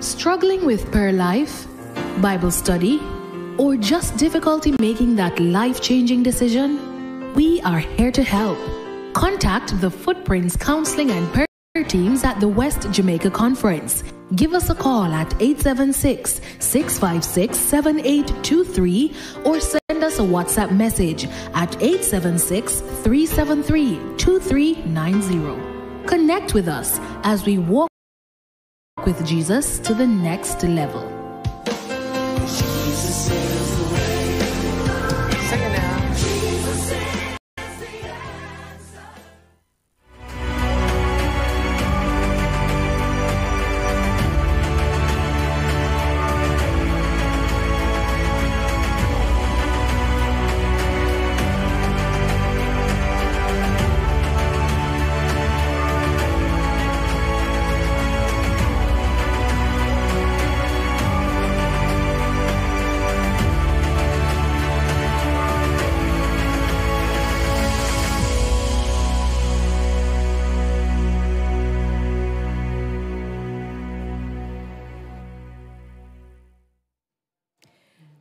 Struggling with prayer life, Bible study, or just difficulty making that life changing decision? We are here to help. Contact the Footprints Counseling and Prayer teams at the West Jamaica Conference. Give us a call at 876 656 7823 or send us a WhatsApp message at 876 373 2390. Connect with us as we walk with Jesus to the next level.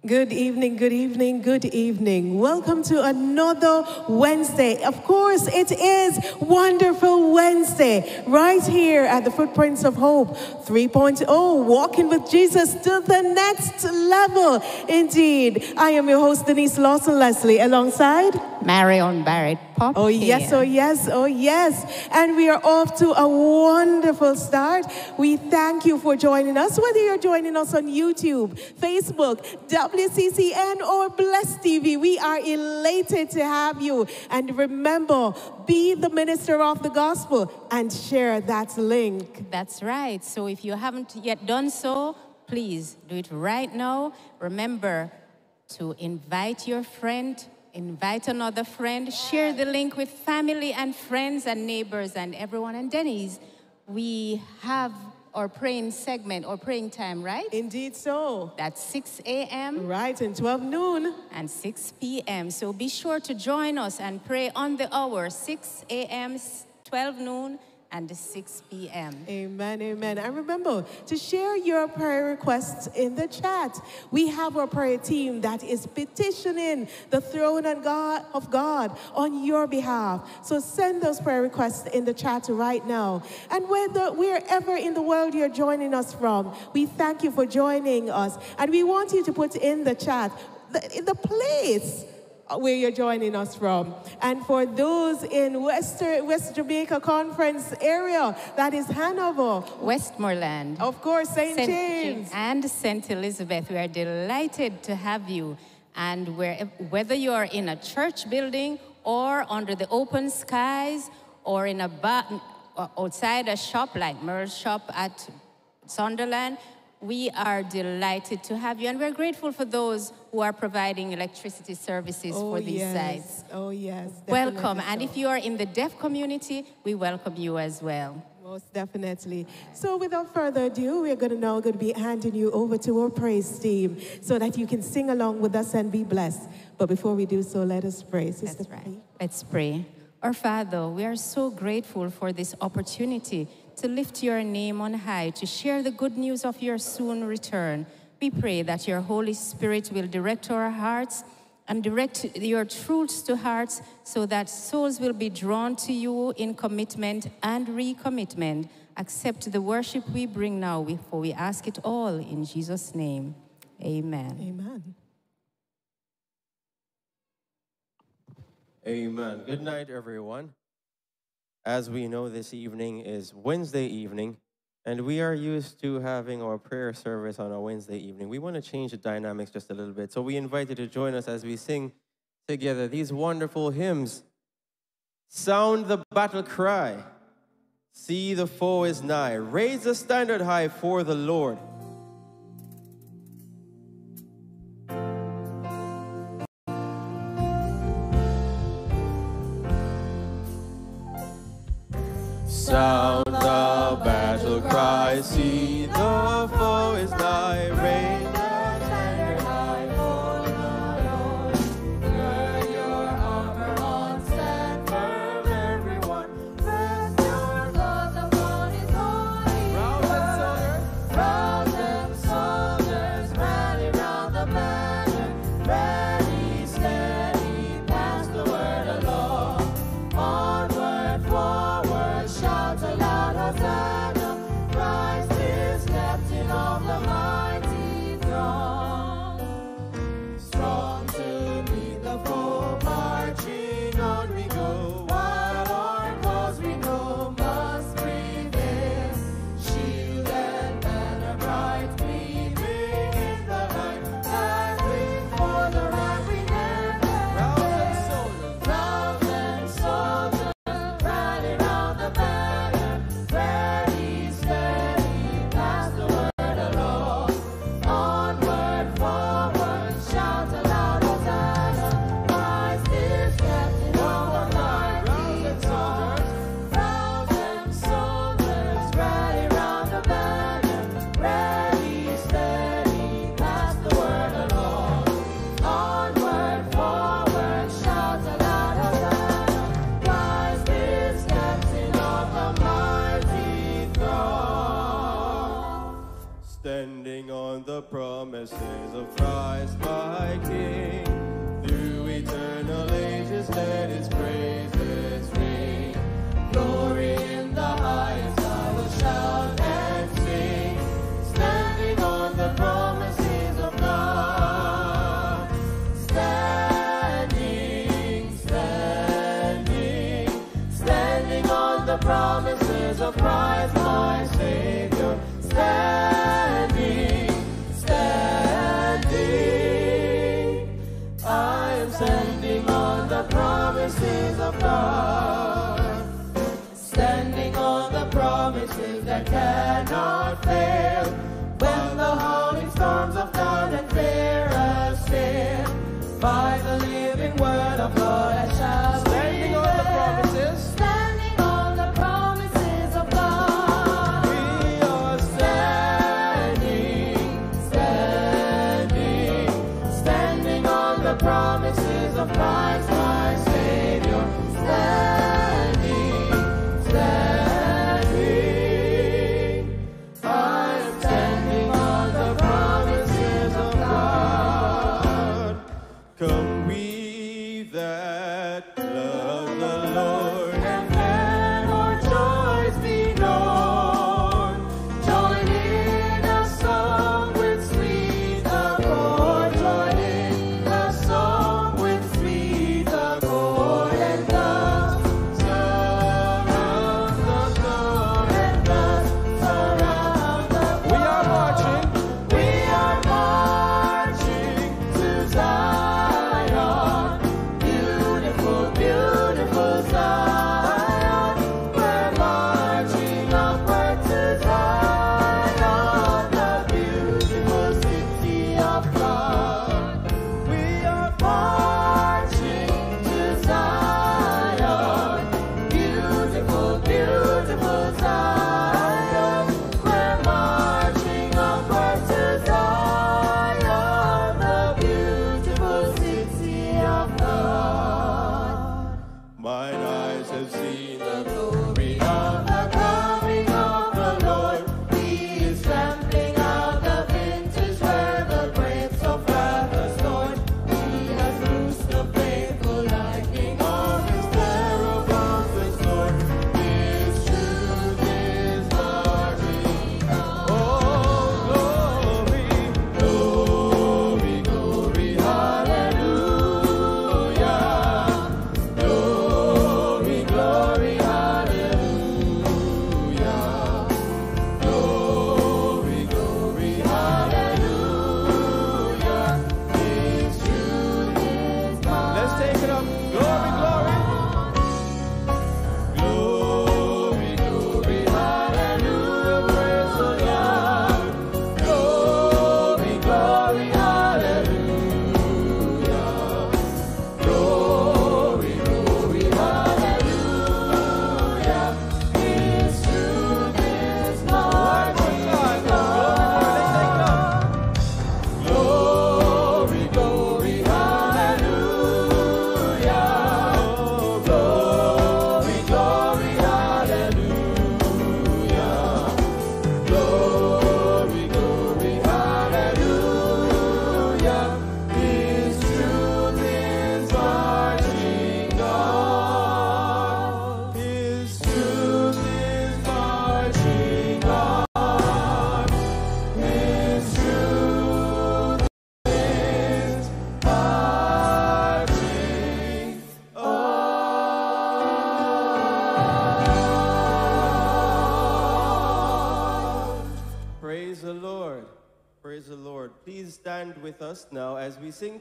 Good evening, good evening, good evening. Welcome to another Wednesday. Of course, it is Wonderful Wednesday right here at the Footprints of Hope 3.0, walking with Jesus to the next level. Indeed, I am your host, Denise Lawson Leslie, alongside Marion Barrett Pop. Oh, yes, oh, yes, oh, yes. And we are off to a wonderful start. We thank you for joining us, whether you're joining us on YouTube, Facebook, WCCN, or Bless TV. We are elated to have you. And remember, be the minister of the gospel and share that link. That's right. So if you haven't yet done so, please do it right now. Remember to invite your friend invite another friend, share the link with family and friends and neighbors and everyone. And Denise, we have our praying segment or praying time, right? Indeed so. That's 6 a.m. Right, and 12 noon. And 6 p.m. So be sure to join us and pray on the hour, 6 a.m., 12 noon, and 6 p.m. Amen, amen. And remember to share your prayer requests in the chat. We have our prayer team that is petitioning the throne of God, of God on your behalf. So send those prayer requests in the chat right now. And whether wherever in the world you're joining us from, we thank you for joining us. And we want you to put in the chat the, the place where you're joining us from. And for those in Western, West Jamaica Conference area, that is Hanover. Westmoreland. Of course, St. James. And St. Elizabeth. We are delighted to have you. And where, whether you are in a church building or under the open skies or in a bar, outside a shop like Merle's shop at Sunderland, we are delighted to have you, and we're grateful for those who are providing electricity services oh, for these yes. sites. Oh, yes. Welcome. So. And if you are in the deaf community, we welcome you as well. Most definitely. So without further ado, we're going to now going to be handing you over to our praise team so that you can sing along with us and be blessed. But before we do so, let us pray. Sister That's right. Let's pray. Our Father, we are so grateful for this opportunity to lift your name on high, to share the good news of your soon return. We pray that your Holy Spirit will direct our hearts and direct your truths to hearts so that souls will be drawn to you in commitment and recommitment. Accept the worship we bring now, for we ask it all in Jesus' name. Amen. Amen. Amen. Good night, everyone. As we know, this evening is Wednesday evening, and we are used to having our prayer service on a Wednesday evening. We want to change the dynamics just a little bit. So we invite you to join us as we sing together these wonderful hymns. Sound the battle cry. See the foe is nigh. Raise the standard high for the Lord. Sound the battle cry, see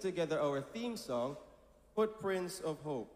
together our theme song, Footprints of Hope.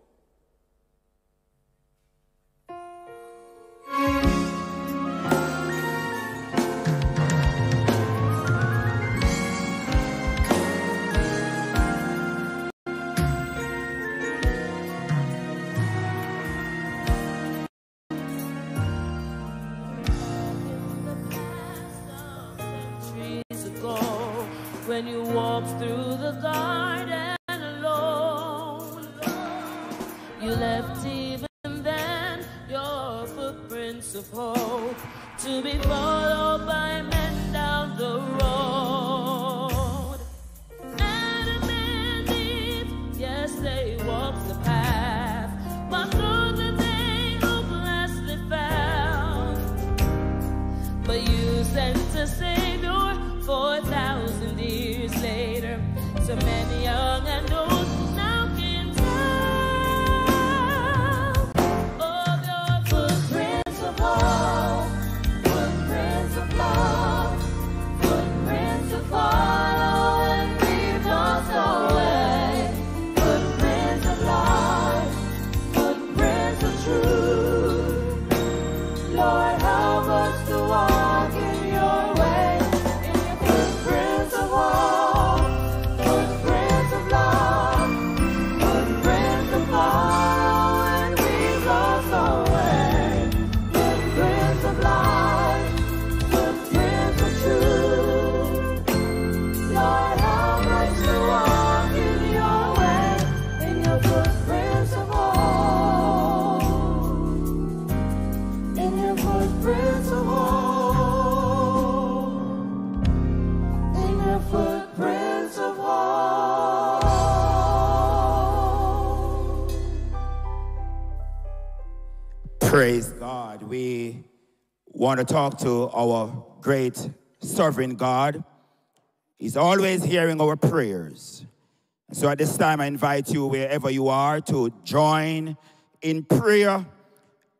To talk to our great sovereign God. He's always hearing our prayers. So at this time, I invite you, wherever you are, to join in prayer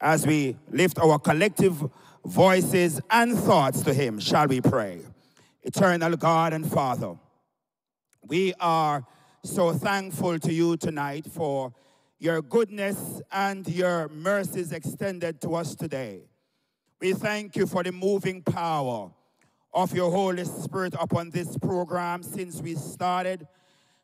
as we lift our collective voices and thoughts to Him. Shall we pray? Eternal God and Father, we are so thankful to you tonight for your goodness and your mercies extended to us today. We thank you for the moving power of your Holy Spirit upon this program since we started.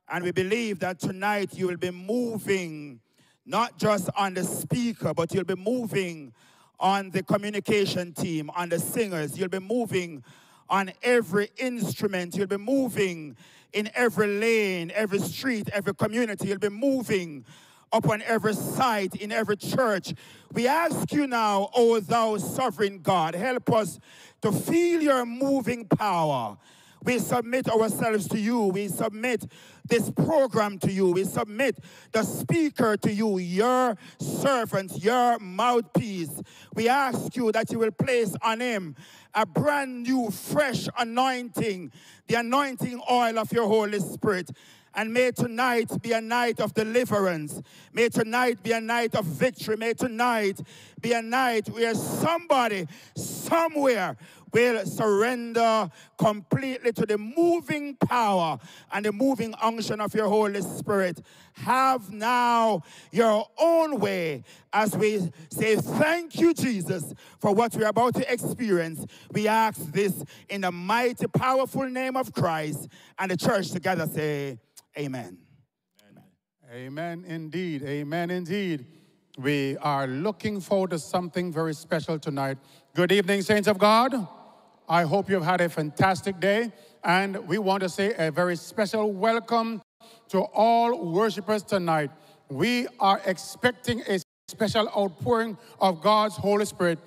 And we believe that tonight you will be moving not just on the speaker, but you'll be moving on the communication team, on the singers. You'll be moving on every instrument. You'll be moving in every lane, every street, every community. You'll be moving upon every site, in every church. We ask you now, O thou sovereign God, help us to feel your moving power. We submit ourselves to you. We submit this program to you. We submit the speaker to you, your servant, your mouthpiece. We ask you that you will place on him a brand new, fresh anointing, the anointing oil of your Holy Spirit. And may tonight be a night of deliverance. May tonight be a night of victory. May tonight be a night where somebody, somewhere, will surrender completely to the moving power and the moving unction of your Holy Spirit. Have now your own way as we say, Thank you, Jesus, for what we're about to experience. We ask this in the mighty, powerful name of Christ. And the church together say, Amen. Amen indeed. Amen indeed. We are looking forward to something very special tonight. Good evening, saints of God. I hope you've had a fantastic day. And we want to say a very special welcome to all worshipers tonight. We are expecting a special outpouring of God's Holy Spirit.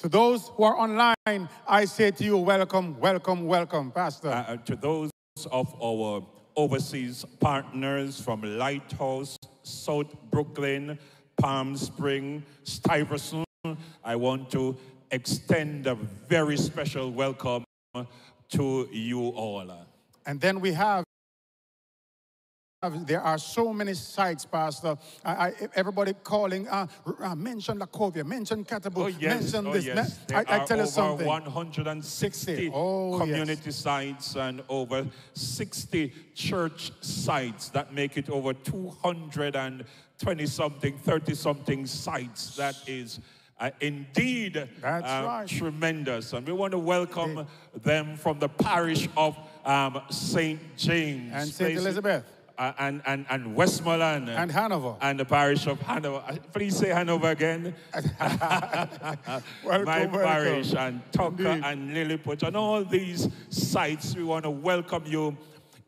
To those who are online, I say to you, welcome, welcome, welcome, Pastor. Uh, to those of our overseas partners from Lighthouse, South Brooklyn, Palm Spring, Stuyvesant, I want to extend a very special welcome to you all. And then we have there are so many sites, Pastor. I, I, everybody calling, uh, uh, mention Lacovia, mention Catadupa, Oh, yes. mention oh, this. yes. I, I tell you over something. 160 Oh, community sites and over 60 church sites that make it over 220 something, 30 something sites. That is uh, indeed That's uh, right. tremendous. And we want to welcome them from the parish of um, St. James. And St. Elizabeth. Uh, and, and, and Westmoreland. And Hanover. And the parish of Hanover. Please say Hanover again. Welcome, My welcome. parish and Tucker Indeed. and Lilliput and all these sites. We want to welcome you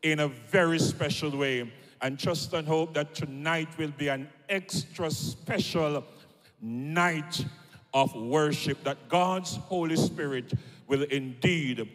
in a very special way and trust and hope that tonight will be an extra special night of worship, that God's Holy Spirit will indeed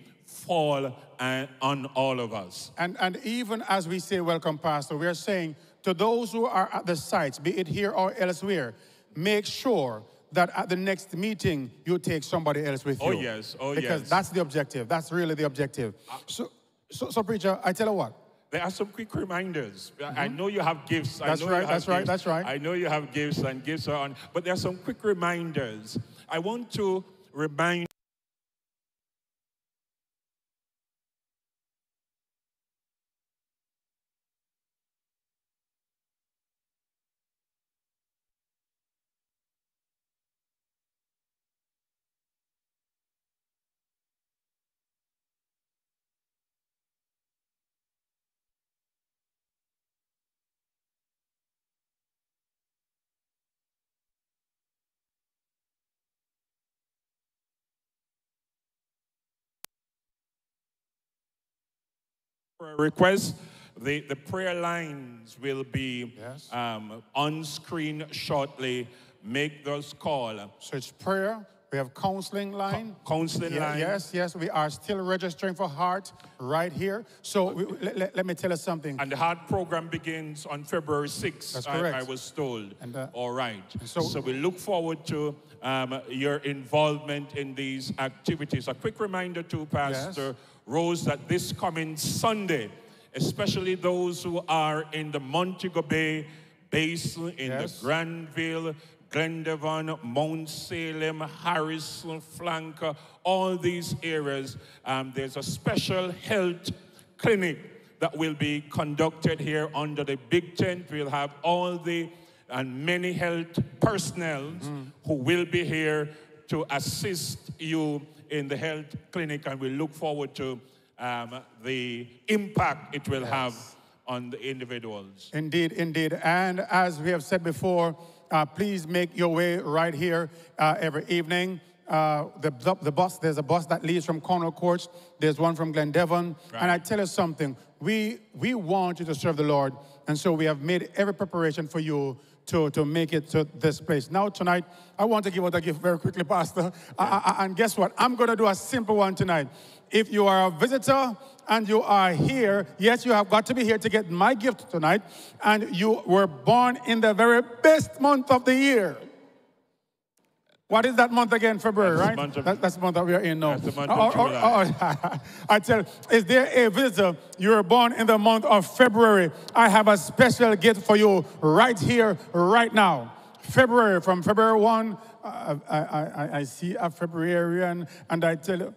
fall uh, on all of us. And, and even as we say welcome, Pastor, we are saying to those who are at the sites, be it here or elsewhere, make sure that at the next meeting you take somebody else with Oh, you. Oh, yes. Oh, because yes. Because that's the objective. That's really the objective. So, so, so, preacher, I tell you what. There are some quick reminders. I- I know you have gifts. I That's right, that's right, gifts. that's right. I know you have gifts and gifts are on, but there are some quick reminders. I want to remind prayer requests. The, the prayer lines will be um, on screen shortly. Make those call. So it's prayer We have counseling line. counseling Yeah, line. Yes, yes. We are still registering for heart right here. So we, let, let- me tell you something. And the heart program begins on February 6th, That's I- correct. I, was told. And, uh, All right. so- So, we look forward to um, your involvement in these activities. A quick reminder to Pastor Rose that this coming Sunday, especially those who are in the Montego Bay Basin, in Yes. the Granville, Glendevon, Mount Salem, Harrison, Flanker, all these areas, um, there's a special health clinic that will be conducted here under the big tent. We'll have all the and many health personnel who will be here to assist you in the health clinic, and we look forward to um, the impact it will have on the individuals. Indeed, indeed. And as we have said before, uh, please make your way right here uh, every evening. Uh, the, the bus, there's a bus that leaves from Cornwall Courts. There's one from Glen Glendevon. And I tell you something, we, we want you to serve the Lord. And so we have made every preparation for you to, to make it to this place. Now, tonight, I want to give out a gift very quickly, Pastor. I- I- and guess what? I'm going to do a simple one tonight. If you are a visitor and you are here, yes, you have got to be here to get my gift tonight, and you were born in the very best month of the year. What is that month again? February, That's right? of- That- that's the month that we are in now. That's the month Oh, of oh, July. oh, oh, I tell you, is there a visitor? You were born in the month of February. I have a special gift for you right here, right now. February, from February 1, uh, I, I, I, I see a Februarian, and I tell you,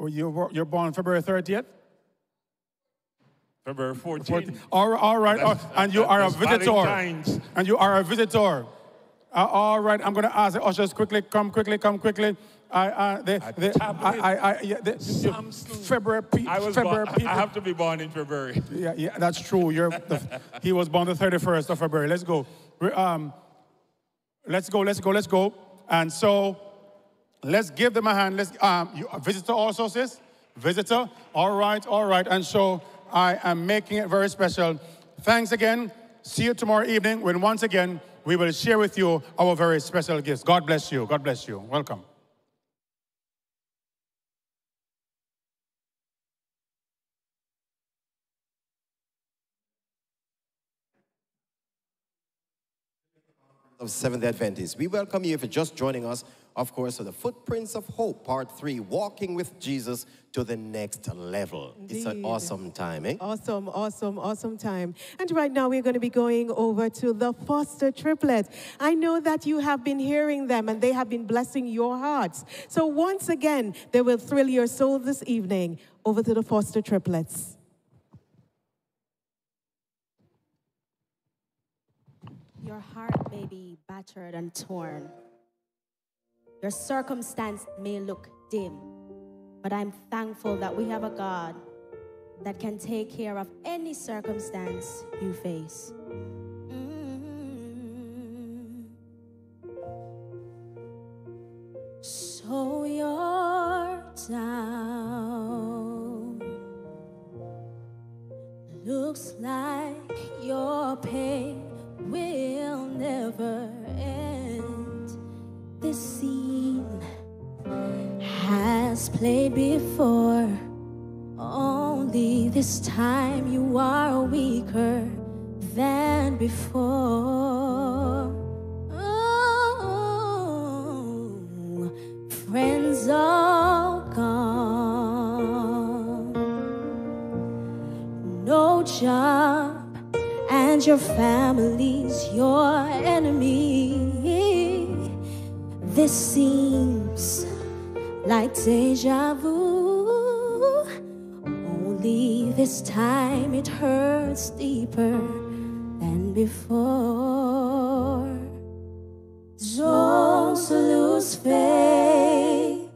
oh, you were- you're born February 30th? February 14th. 14th. All, all right, That's- oh, and you are a visitor. Valentine's. And you are a visitor. Uh, all right, I'm going to ask the ushers quickly, come quickly, come quickly. I, uh, they, they. I, I, I, yeah, they, Samsung. February, pe- I was February born, people. I have to be born in February. Yeah, yeah, that's true. You're the, he was born the 31st of February. Let's go. Um, let's go, let's go, let's go. And so let's give them a hand. Let's, um, you, a visitor also, sis? Visitor? All right, all right. And so I am making it very special. Thanks again. See you tomorrow evening when once again we will share with you our very special gifts. God bless you. God bless you. Welcome. of Seventh Adventists. We welcome you if you're just joining us, of course, for the Footprints of Hope, Part 3, Walking with Jesus to the Next Level. It's an awesome time, eh? Awesome, awesome, awesome time. And right now we're going to be going over to the foster triplets. I know that you have been hearing them and they have been blessing your hearts. So once again, they will thrill your soul this evening. Over to the foster triplets. Your heart may be battered and torn. Your circumstance may look dim, but I'm thankful that we have a God that can take care of any circumstance you face. Mm. So you're. Looks like your pain will never end. This has played before. Only this time you are weaker than before. Oh, friends all gone no job, and your family's your enemy. This seems like deja vu. Only this time it hurts deeper than before. Don't lose faith.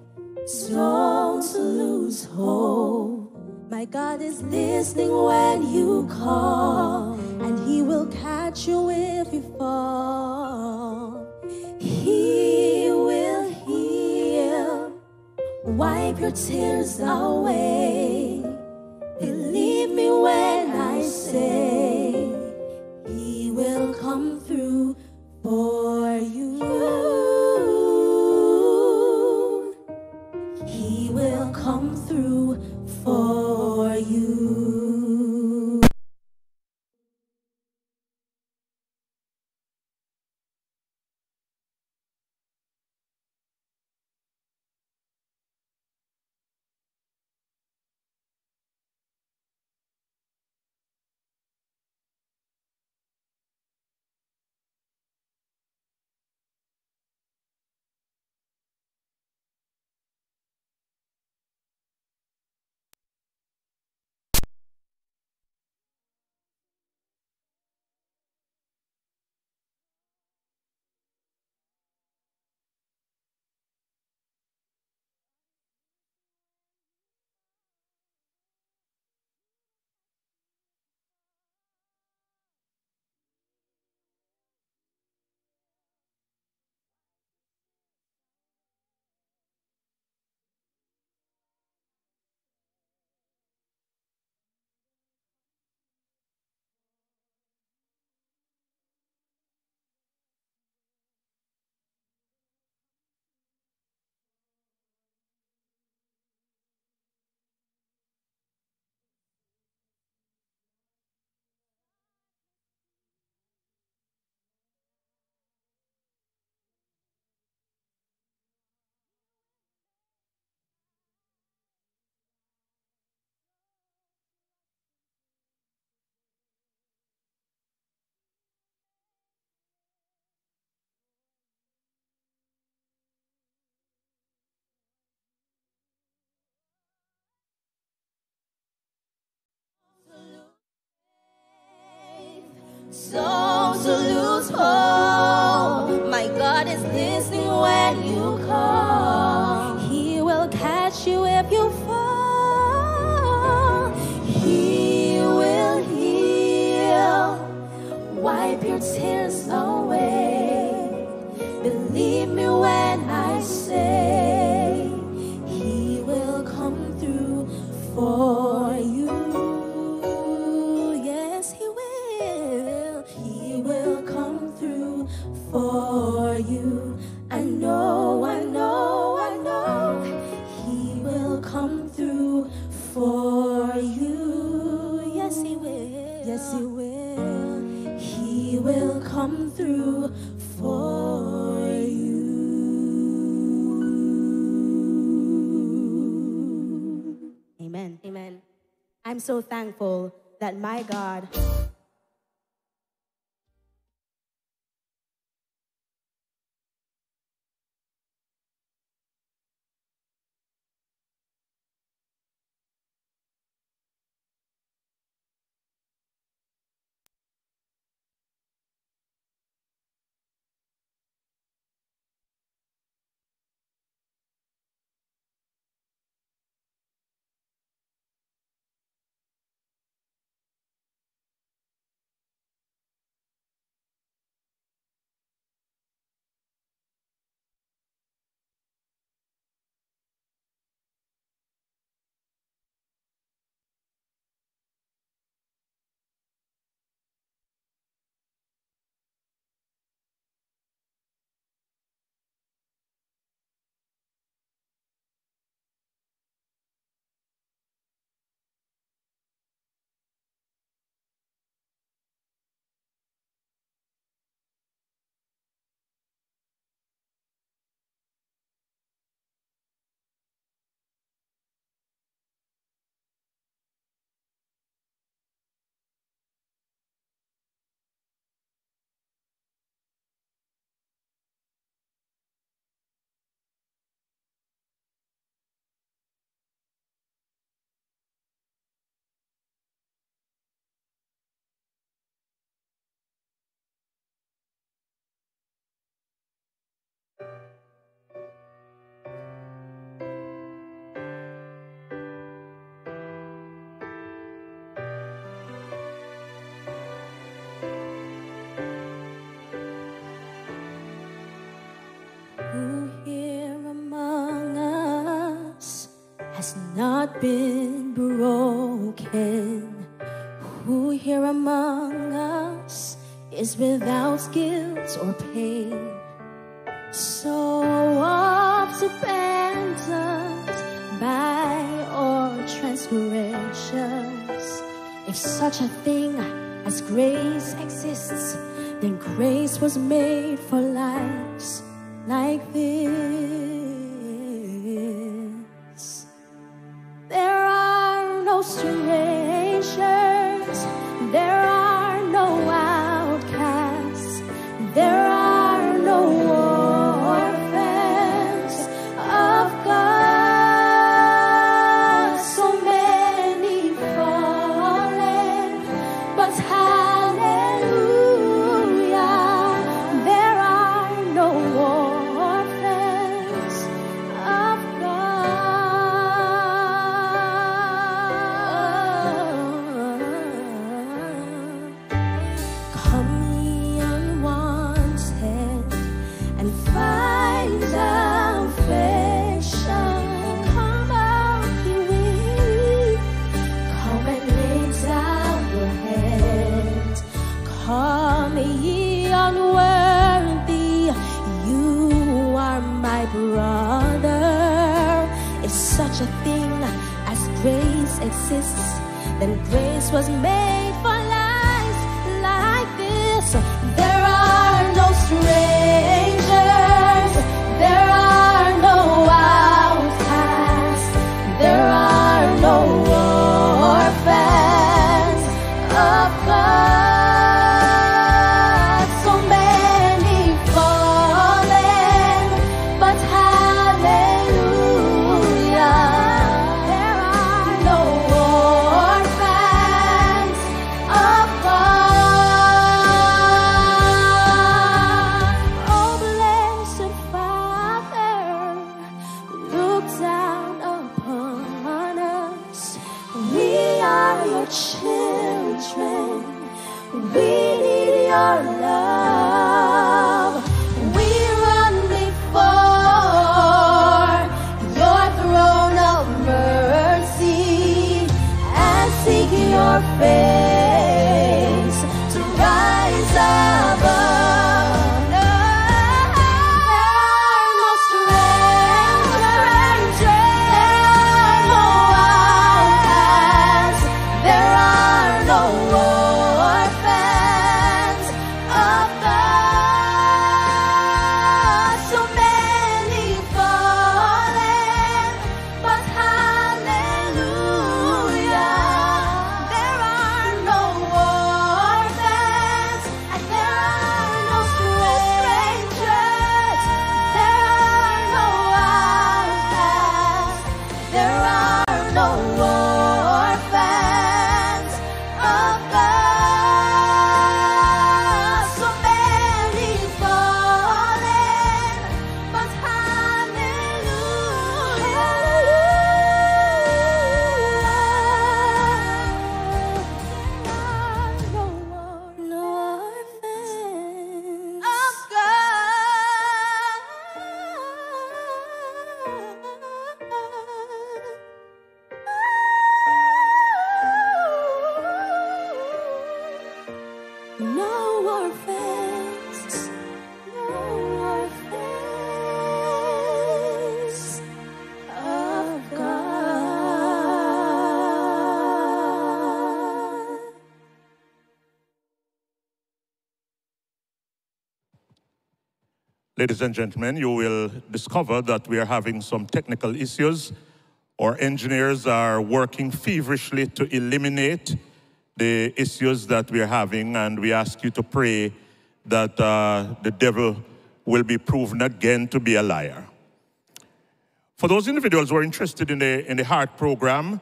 Don't lose hope. My God is listening when you call, and He will catch you if you fall. Wipe your tears away. Believe me when I say He will come through for I'm so thankful that my God been broken, who here among us is without guilt or pain? So oft abandoned by or transgressions. If such a thing as grace exists, then grace was made for lives like this. exists, then grace was made. Ladies and gentlemen, you will discover that we are having some technical issues. Our engineers are working feverishly to eliminate the issues that we are having, and we ask you to pray that uh, the devil will be proven again to be a liar. For those individuals who are interested in the, in the HEART program,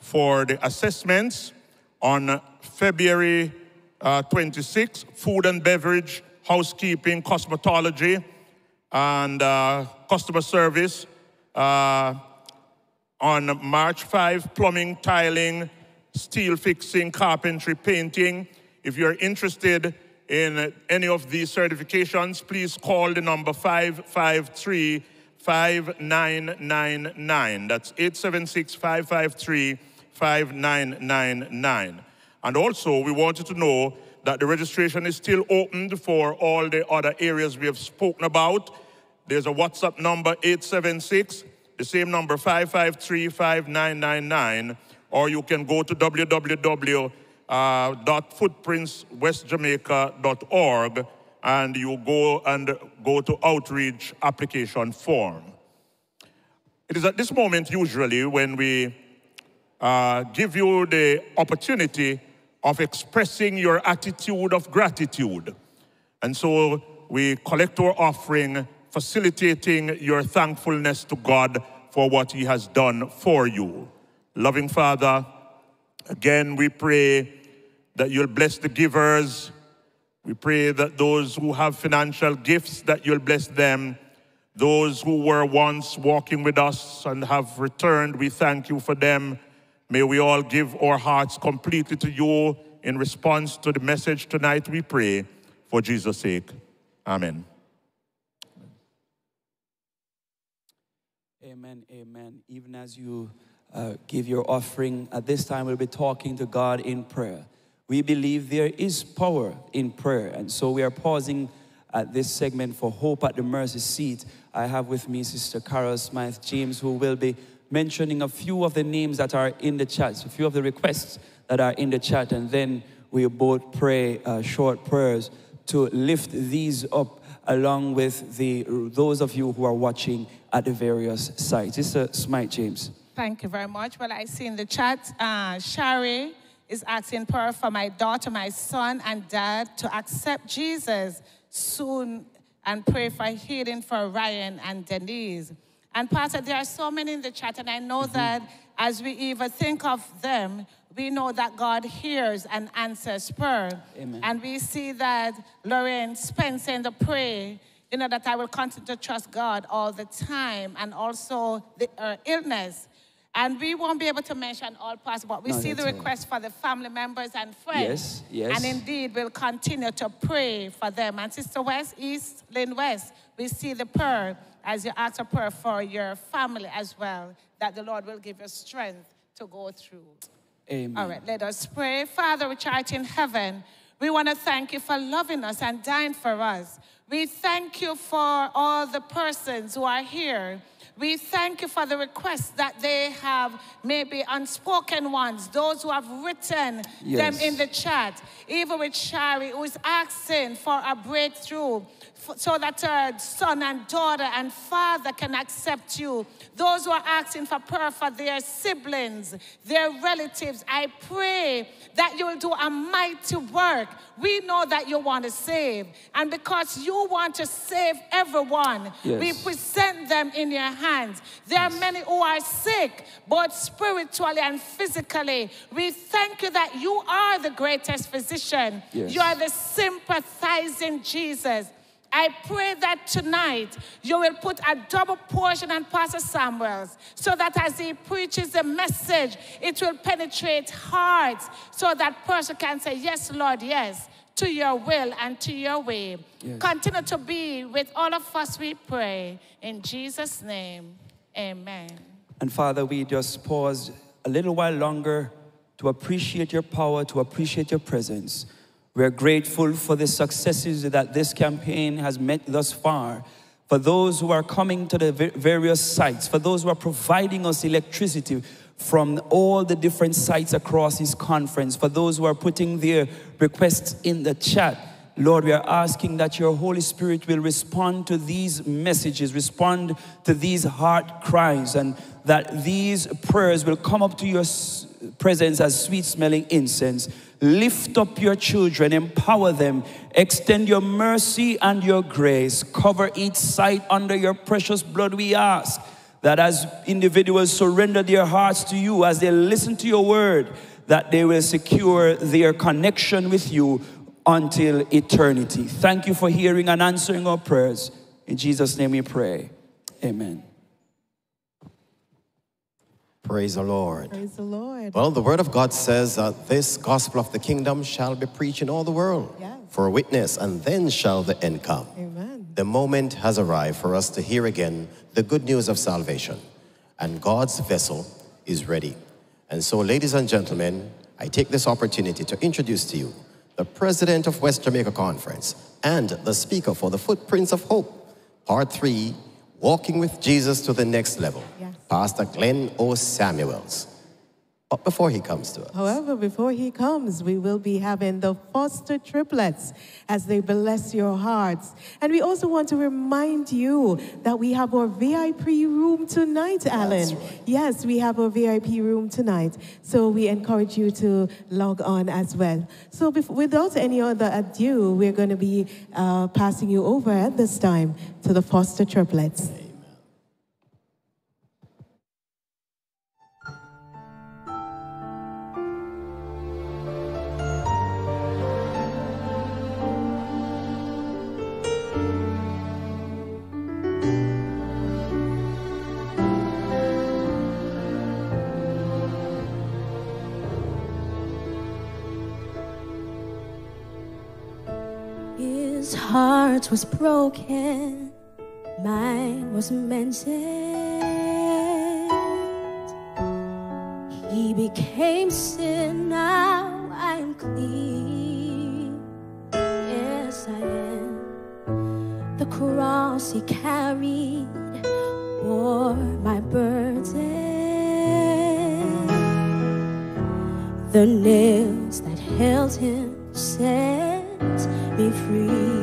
for the assessments on February uh, 26, food and beverage, housekeeping, cosmetology, and uh, customer service. Uh, on March 5, plumbing, tiling, steel fixing, carpentry, painting. If you're interested in any of these certifications, please call the number 553 5999. That's 876 553 5999. And also, we wanted to know that the registration is still opened for all the other areas we have spoken about. There's a WhatsApp number 876, the same number 553 5999, or you can go to www.footprintswestjamaica.org and you go and go to outreach application form. It is at this moment usually when we uh, give you the opportunity of expressing your attitude of gratitude. And so we collect our offering, facilitating your thankfulness to God for what He has done for you. Loving Father, again, we pray that you'll bless the givers. We pray that those who have financial gifts, that you'll bless them. Those who were once walking with us and have returned, we thank you for them. May we all give our hearts completely to you in response to the message tonight, we pray for Jesus' sake. Amen. Amen, amen. Even as you uh, give your offering, at this time we'll be talking to God in prayer. We believe there is power in prayer, and so we are pausing at this segment for Hope at the Mercy Seat. I have with me Sister Carol Smythe James, who will be mentioning a few of the names that are in the chat, a few of the requests that are in the chat, and then we both pray uh, short prayers to lift these up along with the those of you who are watching at the various sites. Sister Smythe James. Thank you very much. Well, I see in the chat, uh, Shari is asking prayer for my daughter, my son, and dad to accept Jesus soon and pray for healing for Ryan and Denise. And Pastor, there are so many in the chat, and I know that as we even think of them, we know that God hears and answers prayer. Amen. And we see that Lorraine Spencer in the prayer, you know, that I will continue to trust God all the time, and also the uh, illness. And we won't be able to mention all possible, but we No, see the request for the family members and friends. Yes, yes. And indeed, we'll continue to pray for them. And Sister West, East, Lynn West, we see the prayer as you ask a prayer for your family as well, that the Lord will give you strength to go through. Amen. All right, let us pray. Father, which art in heaven, we want to thank you for loving us and dying for us. We thank you for all the persons who are here. We thank you for the requests that they have, maybe unspoken ones, those who have written them in the chat. Even with Shari, who is asking for a breakthrough so that son and daughter and father can accept you. Those who are asking for prayer for their siblings, their relatives, I pray that you will do a mighty work. We know that you want to save. And because you want to save everyone, we present them in your hands. There are many who are sick, both spiritually and physically. We thank you that you are the greatest physician. Yes. You are the sympathizing Jesus. I pray that tonight you will put a double portion on Pastor Samuels so that as he preaches the message, it will penetrate hearts so that person can say, Yes, Lord, yes, to your will and to your way. Yes. Continue to be with all of us, we pray. In Jesus' name, amen. And Father, we just pause a little while longer to appreciate your power, to appreciate your presence. We're grateful for the successes that this campaign has met thus far. For those who are coming to the various sites, for those who are providing us electricity from all the different sites across this conference, for those who are putting their requests in the chat. Lord, we are asking that your Holy Spirit will respond to these messages, respond to these heart cries, and that these prayers will come up to your presence as sweet smelling incense. Lift up your children, empower them, extend your mercy and your grace, cover each site under your precious blood, we ask that as individuals surrender their hearts to you, as they listen to your word, that they will secure their connection with you until eternity. Thank you for hearing and answering our prayers. In Jesus' name we pray. Amen. Praise the Lord. Praise the Lord. Well, the word of God says that this gospel of the kingdom shall be preached in all the world for a witness, and then shall the end come. Amen. The moment has arrived for us to hear again the good news of salvation, and God's vessel is ready. And so, ladies and gentlemen, I take this opportunity to introduce to you the president of West Jamaica Conference and the speaker for the Footprints of Hope, part three, Walking with Jesus to the Next Level, Pastor Glen O. Samuels. But before he comes to us, However, before he comes, we will be having the foster triplets as they bless your hearts. And we also want to remind you that we have our VIP room tonight, Alan. Yes, we have our VIP room tonight. So we encourage you to log on as well. So without any other ado, we're going to be uh, passing you over at this time to the foster triplets. Heart was broken, mine was mended. He became sin, now I am clean. Yes, I am. The cross he carried bore my burden. The nails that held him set me free.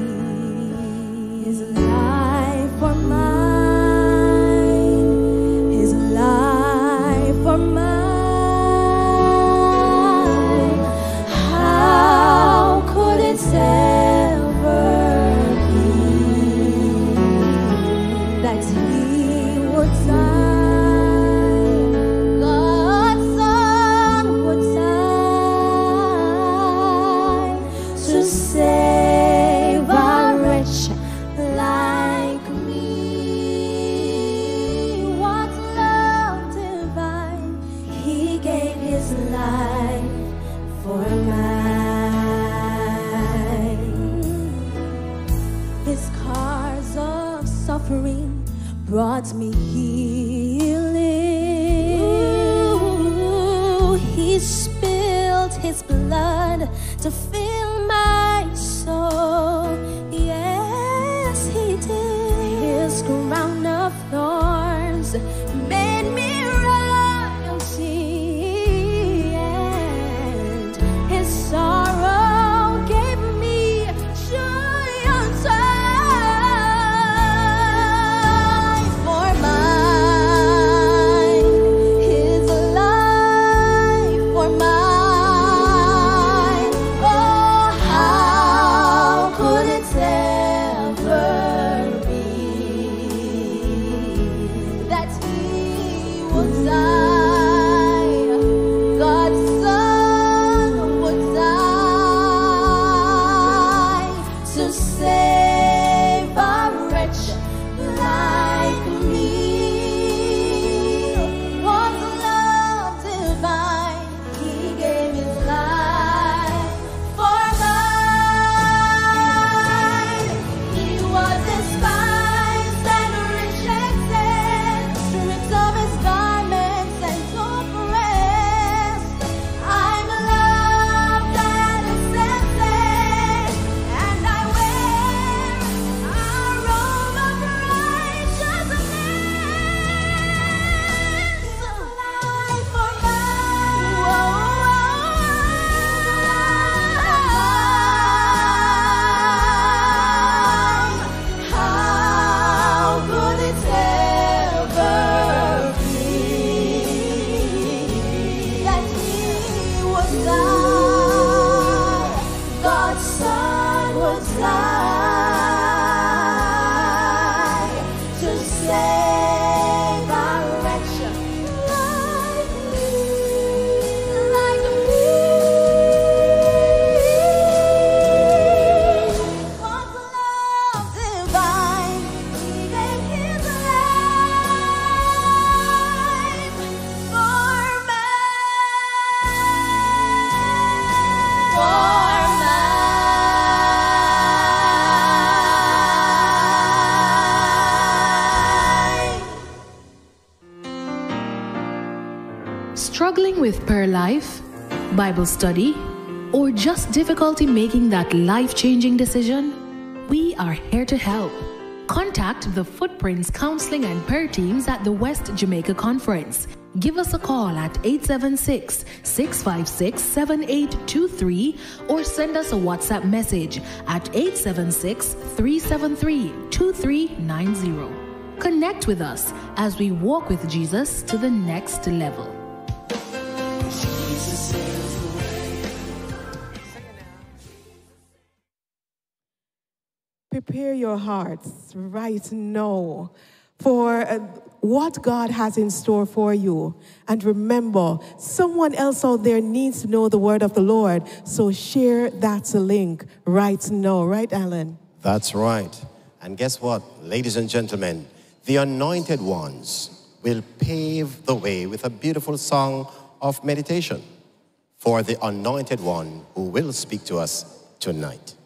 Life, Bible study, or just difficulty making that life changing decision? We are here to help. Contact the Footprints Counseling and Prayer Teams at the West Jamaica Conference. Give us a call at 876 656 7823 or send us a WhatsApp message at 876 373 2390. Connect with us as we walk with Jesus to the next level. Hearts right now for uh, what God has in store for you. And remember, someone else out there needs to know the word of the Lord. So share that link right now, right, Alan? That's right. And guess what, ladies and gentlemen? The anointed ones will pave the way with a beautiful song of meditation for the anointed one who will speak to us tonight.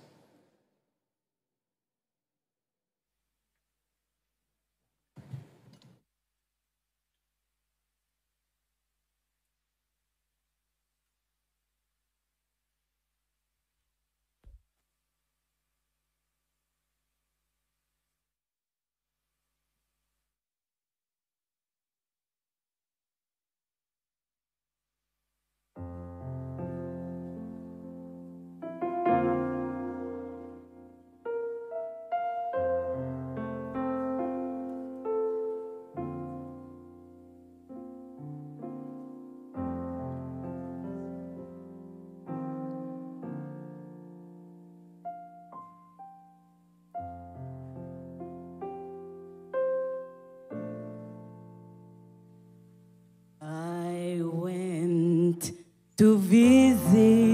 To visit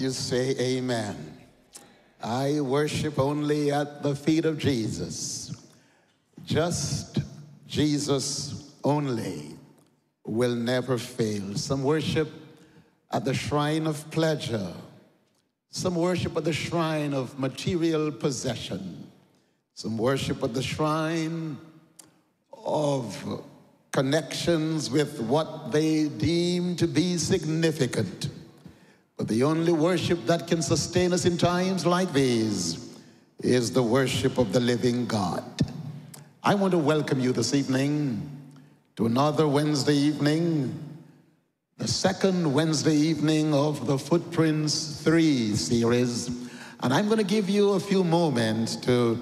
you say amen? I worship only at the feet of Jesus. Just Jesus only will never fail. Some worship at the shrine of pleasure, some worship at the shrine of material possession, some worship at the shrine of connections with what they deem to be significant. But the only worship that can sustain us in times like these is the worship of the living God. I want to welcome you this evening to another Wednesday evening, the second Wednesday evening of the Footprints 3 series. And I'm going to give you a few moments to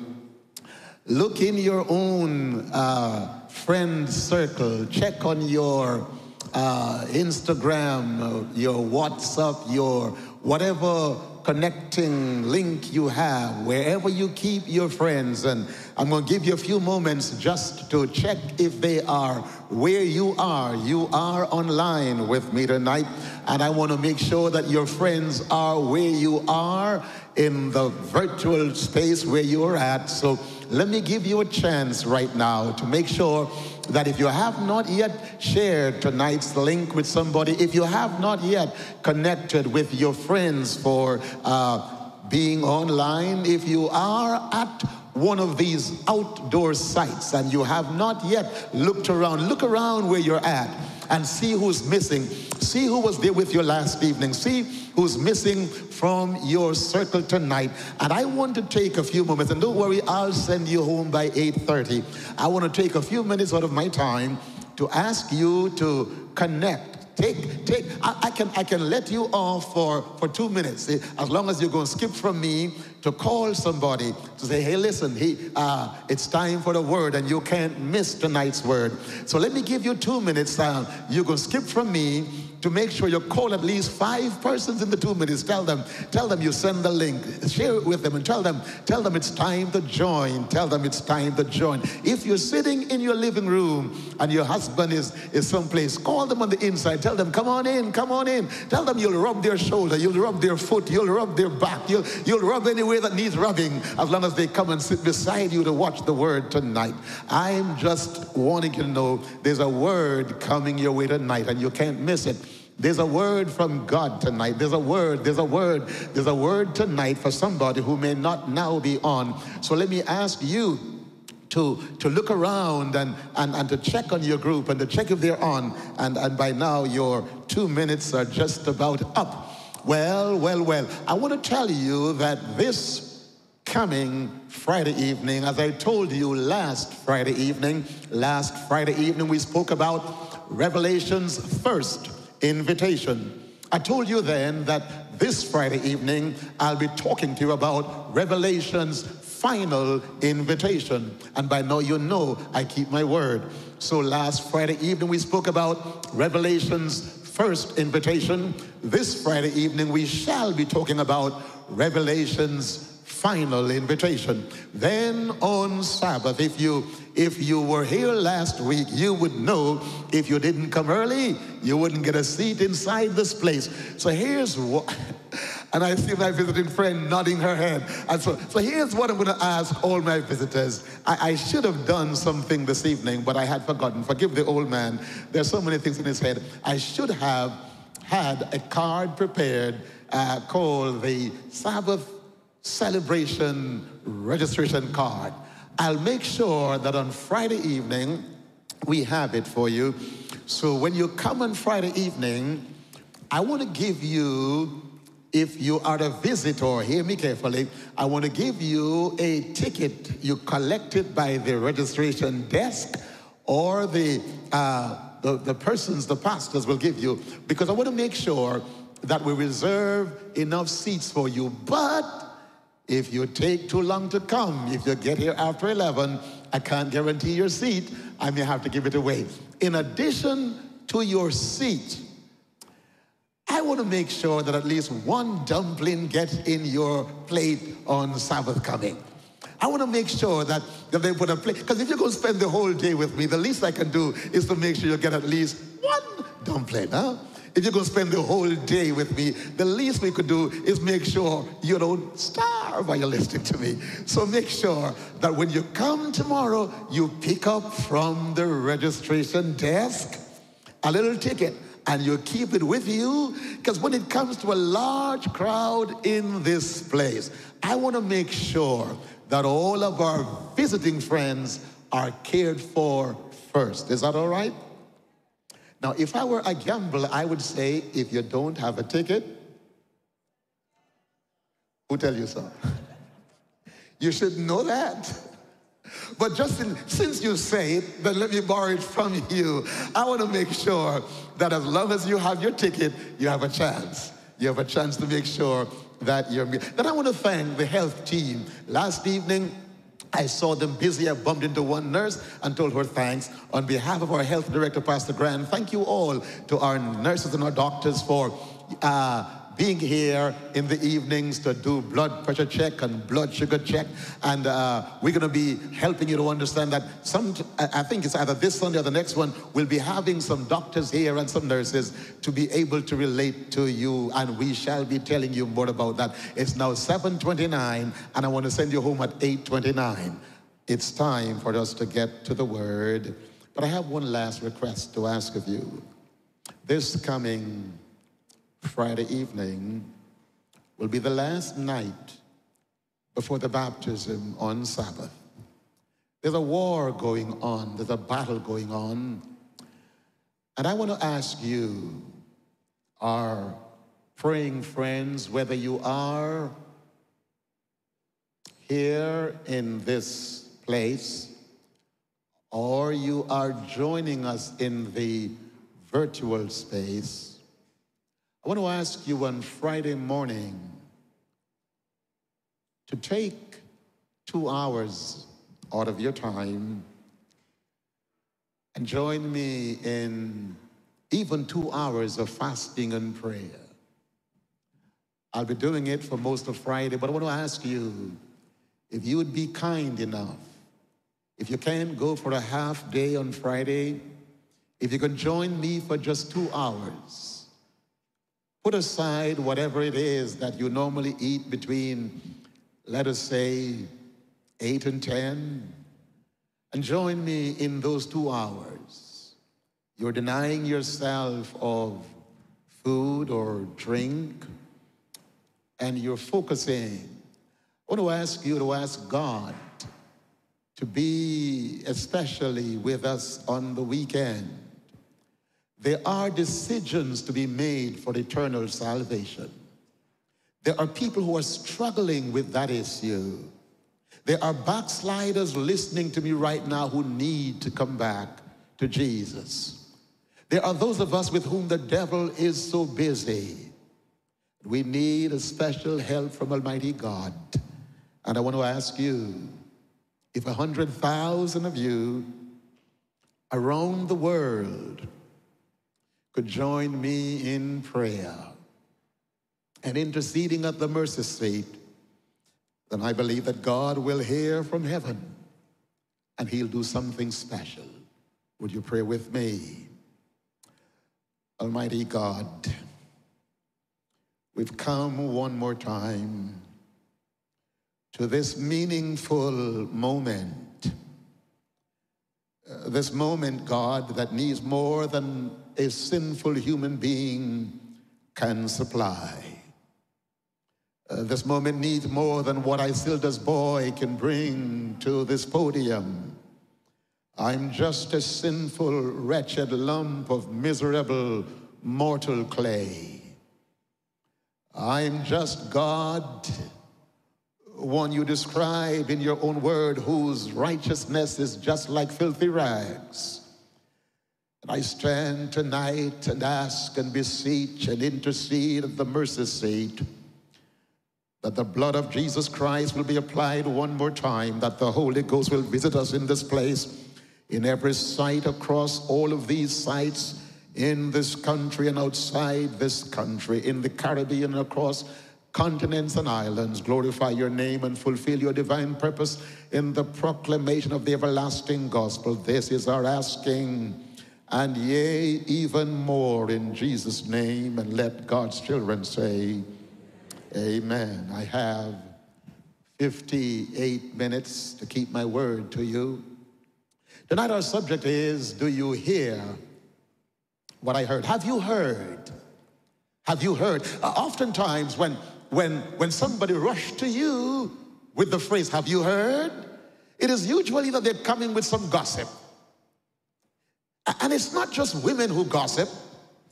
look in your own uh, friend circle, check on your uh, Instagram, uh, your WhatsApp, your whatever connecting link you have, wherever you keep your friends. And I'm going to give you a few moments just to check if they are where you are. You are online with me tonight. And I want to make sure that your friends are where you are in the virtual space where you're at. So let me give you a chance right now to make sure that if you have not yet shared tonight's link with somebody, if you have not yet connected with your friends for uh, being online, if you are at one of these outdoor sites and you have not yet looked around, look around where you're at and see who's missing. See who was there with you last evening. See who's missing from your circle tonight. And I want to take a few moments, and don't worry, I'll send you home by 8:30. I want to take a few minutes out of my time to ask you to connect Take, take, I, I, can, I can let you off for, for two minutes, eh, as long as you're going to skip from me to call somebody to say, hey, listen, he, uh, it's time for the word and you can't miss tonight's word. So let me give you two minutes. Uh, you're going to skip from me to make sure you call at least five persons in the two minutes. Tell them, tell them you send the link, share it with them, and tell them, tell them it's time to join. Tell them it's time to join. If you're sitting in your living room and your husband is, is someplace, call them on the inside. Tell them, come on in, come on in. Tell them you'll rub their shoulder, you'll rub their foot, you'll rub their back, you'll, you'll rub anywhere that needs rubbing as long as they come and sit beside you to watch the word tonight. I'm just wanting you to know there's a word coming your way tonight and you can't miss it. There's a word from God tonight. There's a word, there's a word, there's a word tonight for somebody who may not now be on. So let me ask you to, to look around and, and, and to check on your group and to check if they're on. And, and by now, your two minutes are just about up. Well, well, well, I want to tell you that this coming Friday evening, as I told you last Friday evening, last Friday evening, we spoke about Revelation's first invitation. I told you then that this Friday evening, I'll be talking to you about Revelation's final invitation. And by now, you know I keep my word. So last Friday evening, we spoke about Revelation's first invitation. This Friday evening, we shall be talking about Revelation's final invitation. Then on Sabbath, if you if you were here last week, you would know if you didn't come early, you wouldn't get a seat inside this place. So here's what and I see my visiting friend nodding her head. And so, so here's what I'm going to ask all my visitors. I, I should have done something this evening, but I had forgotten. Forgive the old man. There's so many things in his head. I should have had a card prepared uh, called the Sabbath celebration registration card. I'll make sure that on Friday evening we have it for you. So when you come on Friday evening, I want to give you, if you are a visitor, hear me carefully, I want to give you a ticket. You collect it by the registration desk or the, uh, the, the persons, the pastors will give you, because I want to make sure that we reserve enough seats for you. But if you take too long to come, if you get here after 11, I can't guarantee your seat. I may have to give it away. In addition to your seat, I want to make sure that at least one dumpling gets in your plate on Sabbath coming. I want to make sure that, they put a plate, because if you're going to spend the whole day with me, the least I can do is to make sure you get at least one dumpling, huh? If you're going to spend the whole day with me, the least we could do is make sure you don't starve while you're listening to me. So make sure that when you come tomorrow, you pick up from the registration desk a little ticket and you keep it with you because when it comes to a large crowd in this place, I want to make sure that all of our visiting friends are cared for first. Is that all right? Now, if I were a gambler, I would say if you don't have a ticket, who tell you so? You should know that. But Justin, since you say it, then let me borrow it from you. I want to make sure that as long as you have your ticket, you have a chance. You have a chance to make sure that you're. Then I want to thank the health team. Last evening, I saw them busy. I bumped into one nurse and told her thanks. On behalf of our health director, Pastor Grant, thank you all to our nurses and our doctors for uh, being here in the evenings to do blood pressure check and blood sugar check. And uh, we're going to be helping you to understand that some, I I think it's either this Sunday or the next one, we'll be having some doctors here and some nurses to be able to relate to you. And we shall be telling you more about that. It's now 7.29 and I want to send you home at 8.29. It's time for us to get to the word. But I have one last request to ask of you. This coming Friday evening will be the last night before the baptism on Sabbath. There's a war going on, there's a battle going on. And I want to ask you, our praying friends, whether you are here in this place or you are joining us in the virtual space, I want to ask you on Friday morning to take two hours out of your time and join me in even two hours of fasting and prayer. I'll be doing it for most of Friday, but I want to ask you if you would be kind enough, if you can go for a half day on Friday, if you can join me for just two hours, put aside whatever it is that you normally eat between, let us say, 8 and 10, and join me in those two hours. You're denying yourself of food or drink, and you're focusing. I want to ask you to ask God to be especially with us on the weekend. There are decisions to be made for eternal salvation. There are people who are struggling with that issue. There are backsliders listening to me right now who need to come back to Jesus. There are those of us with whom the devil is so busy. We need a special help from Almighty God. And I want to ask you if a hundred thousand of you around the world could join me in prayer and interceding at the mercy seat, then I believe that God will hear from heaven and he'll do something special. Would you pray with me? Almighty God, we've come one more time to this meaningful moment. Uh, this moment, God, that needs more than a sinful human being can supply. Uh, this moment needs more than what Isilda's boy can bring to this podium. I'm just a sinful, wretched lump of miserable, mortal clay. I'm just God, one you describe in your own word, whose righteousness is just like filthy rags. I stand tonight and ask and beseech and intercede at the mercy seat that the blood of Jesus Christ will be applied one more time, that the Holy Ghost will visit us in this place, in every site across all of these sites in this country and outside this country, in the Caribbean and across continents and islands. Glorify your name and fulfill your divine purpose in the proclamation of the everlasting gospel. This is our asking. And yea, even more in Jesus' name, and let God's children say, Amen. I have 58 minutes to keep my word to you. Tonight, our subject is Do you hear what I heard? Have you heard? Have you heard? Uh, oftentimes, when, when, when somebody rushed to you with the phrase, Have you heard? It is usually that they're coming with some gossip. And it's not just women who gossip.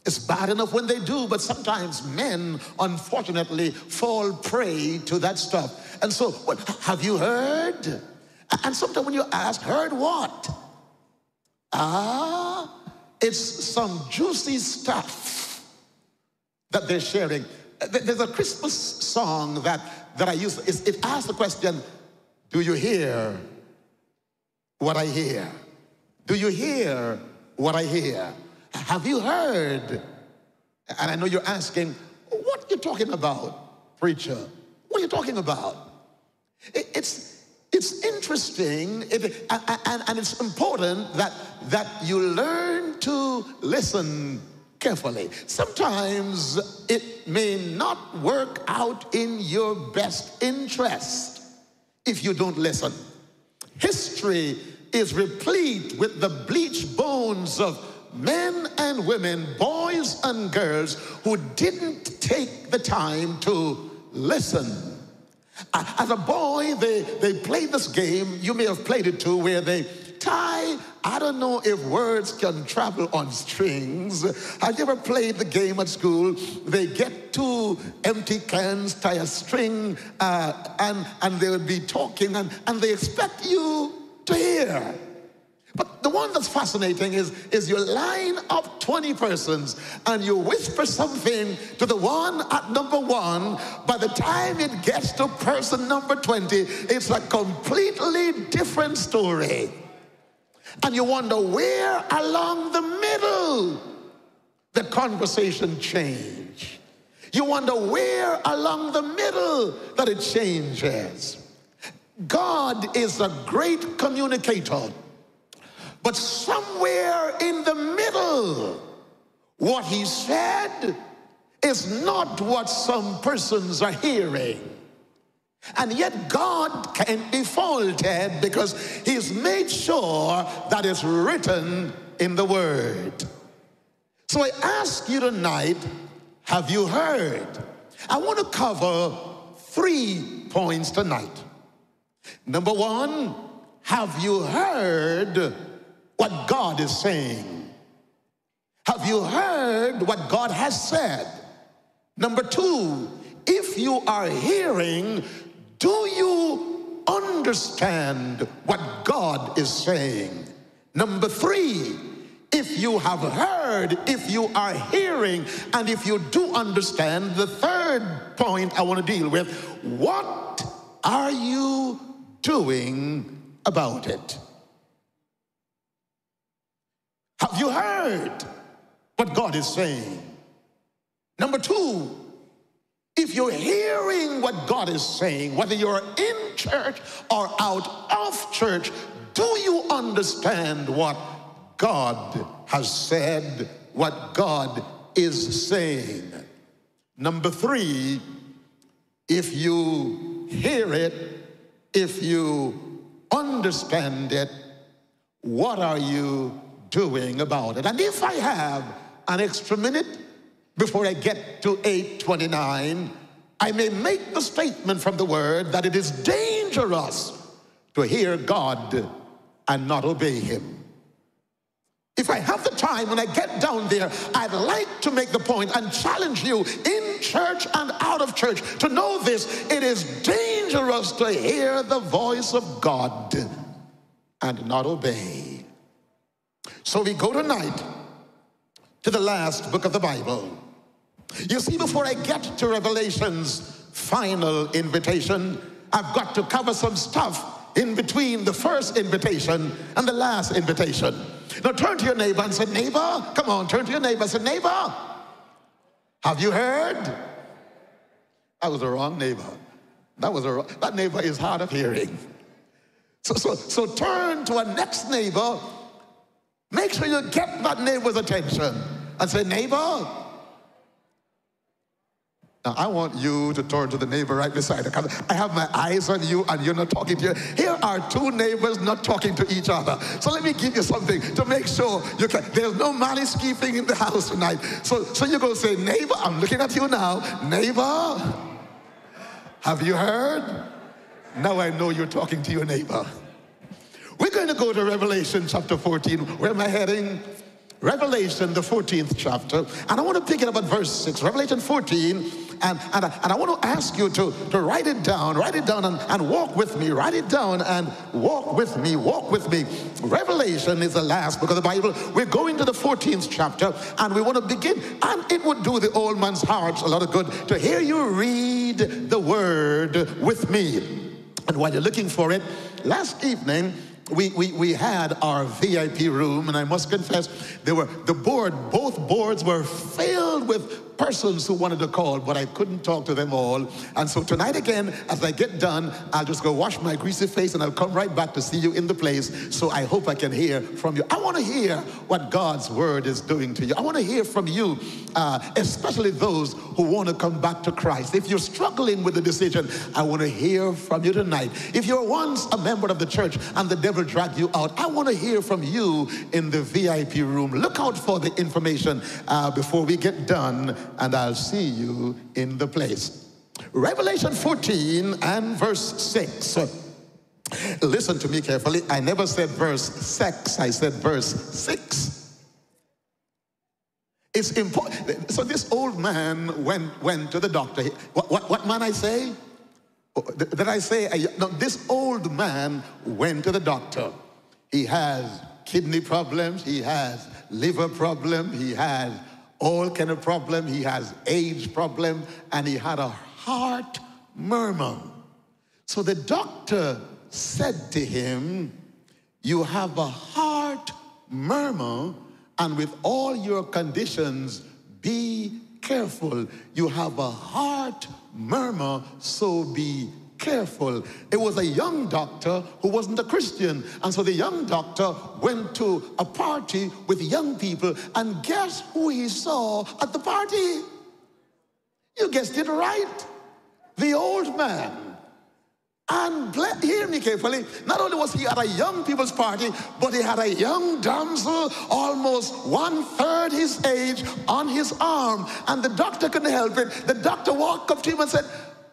It's bad enough when they do, but sometimes men, unfortunately, fall prey to that stuff. And so, what, have you heard? And sometimes when you ask, heard what? Ah, it's some juicy stuff that they're sharing. There's a Christmas song that, that I use. It asks the question, do you hear what I hear? Do you hear what I hear? Have you heard? And I know you're asking, what are you talking about, preacher? What are you talking about? It- It's, it's interesting it, a- a- and, and it's important that, that you learn to listen carefully. Sometimes it may not work out in your best interest if you don't listen. History is replete with the bleached bones of men and women, boys and girls who didn't take the time to listen. As a boy, they, they played this game. You may have played it too, where they tie. I don't know if words can travel on strings. Have you ever played the game at school? They get two empty cans, tie a string, uh, and, and they would be talking, and, and they expect you to hear. But the one that's fascinating is, is you line up 20 persons and you whisper something to the one at number one. By the time it gets to person number 20, it's a completely different story. And you wonder where along the middle the conversation changed. You wonder where along the middle that it changes. God is a great communicator. But somewhere in the middle, what he said is not what some persons are hearing. And yet, God can't be faulted because he's made sure that it's written in the word. So I ask you tonight have you heard? I want to cover three points tonight. Number one, have you heard what God is saying? Have you heard what God has said? Number two, if you are hearing, do you understand what God is saying? Number three, if you have heard, if you are hearing, and if you do understand, the third point I want to deal with what are you doing about it? Have you heard what God is saying? Number two, if you're hearing what God is saying, whether you're in church or out of church, do you understand what God has said, what God is saying? Number three, if you hear it, if you understand it, what are you doing about it? And if I have an extra minute before I get to 829, I may make the statement from the word that it is dangerous to hear God and not obey him. If I have the time when I get down there, I'd like to make the point and challenge you in church and out of church to know this. It is dangerous to hear the voice of God and not obey. So we go tonight to the last book of the Bible. You see, before I get to Revelation's final invitation, I've got to cover some stuff in between the first invitation and the last invitation. Now turn to your neighbor and say, Neighbor, come on, turn to your neighbor and say, Neighbor, have you heard? That was the wrong neighbor. That was a wrong, that neighbor is hard of hearing. So, so, so turn to a next neighbor. Make sure you get that neighbor's attention and say, Neighbor, now, I want you to turn to the neighbor right beside you I have my eyes on you and you're not talking to you. Here are two neighbors not talking to each other. So let me give you something to make sure you can. There's no money skipping in the house tonight. So, so you're going to say, neighbor, I'm looking at you now. Neighbor, have you heard? Now I know you're talking to your neighbor. We're going to go to Revelation chapter 14. Where am I heading? Revelation, the 14th chapter. And I want to pick it up at verse 6. Revelation 14. And, and, I- and I want to ask you to, to write it down, write it down and, and walk with me. Write it down and walk with me, walk with me. Revelation is the last of the Bible. We're going to the 14th chapter and we want to begin. And it would do the old man's heart a lot of good to hear you read the word with me. And while you're looking for it, last evening, we, we, we had our VIP room, and I must confess, there were the board, both boards were filled with persons who wanted to call, but I couldn't talk to them all. And so tonight again, as I get done, I'll just go wash my greasy face and I'll come right back to see you in the place. So I hope I can hear from you. I want to hear what God's word is doing to you. I want to hear from you, uh, especially those who want to come back to Christ. If you're struggling with the decision, I want to hear from you tonight. If you're once a member of the church and the devil dragged you out, I want to hear from you in the VIP room. Look out for the information uh, before we get done, and I'll see you in the place. Revelation 14 and verse 6. Listen to me carefully. I never said verse 6, I said verse 6. It's important. So this old man went, went to the doctor. What, what, what man I say? Oh, Did I say? No, this old man went to the doctor. He has kidney problems. He has liver problem. He has all kind of problem. He has age problem, and he had a heart murmur. So the doctor said to him, You have a heart murmur, and with all your conditions, be careful. You have a heart murmur, so be careful. It was a young doctor who wasn't a Christian. And so the young doctor went to a party with young people, and guess who he saw at the party? You guessed it right. The old man. And hear me carefully. Not only was he at a young people's party, but he had a young damsel, almost one third his age, on his arm. And the doctor couldn't help it. The doctor walked up to him and said,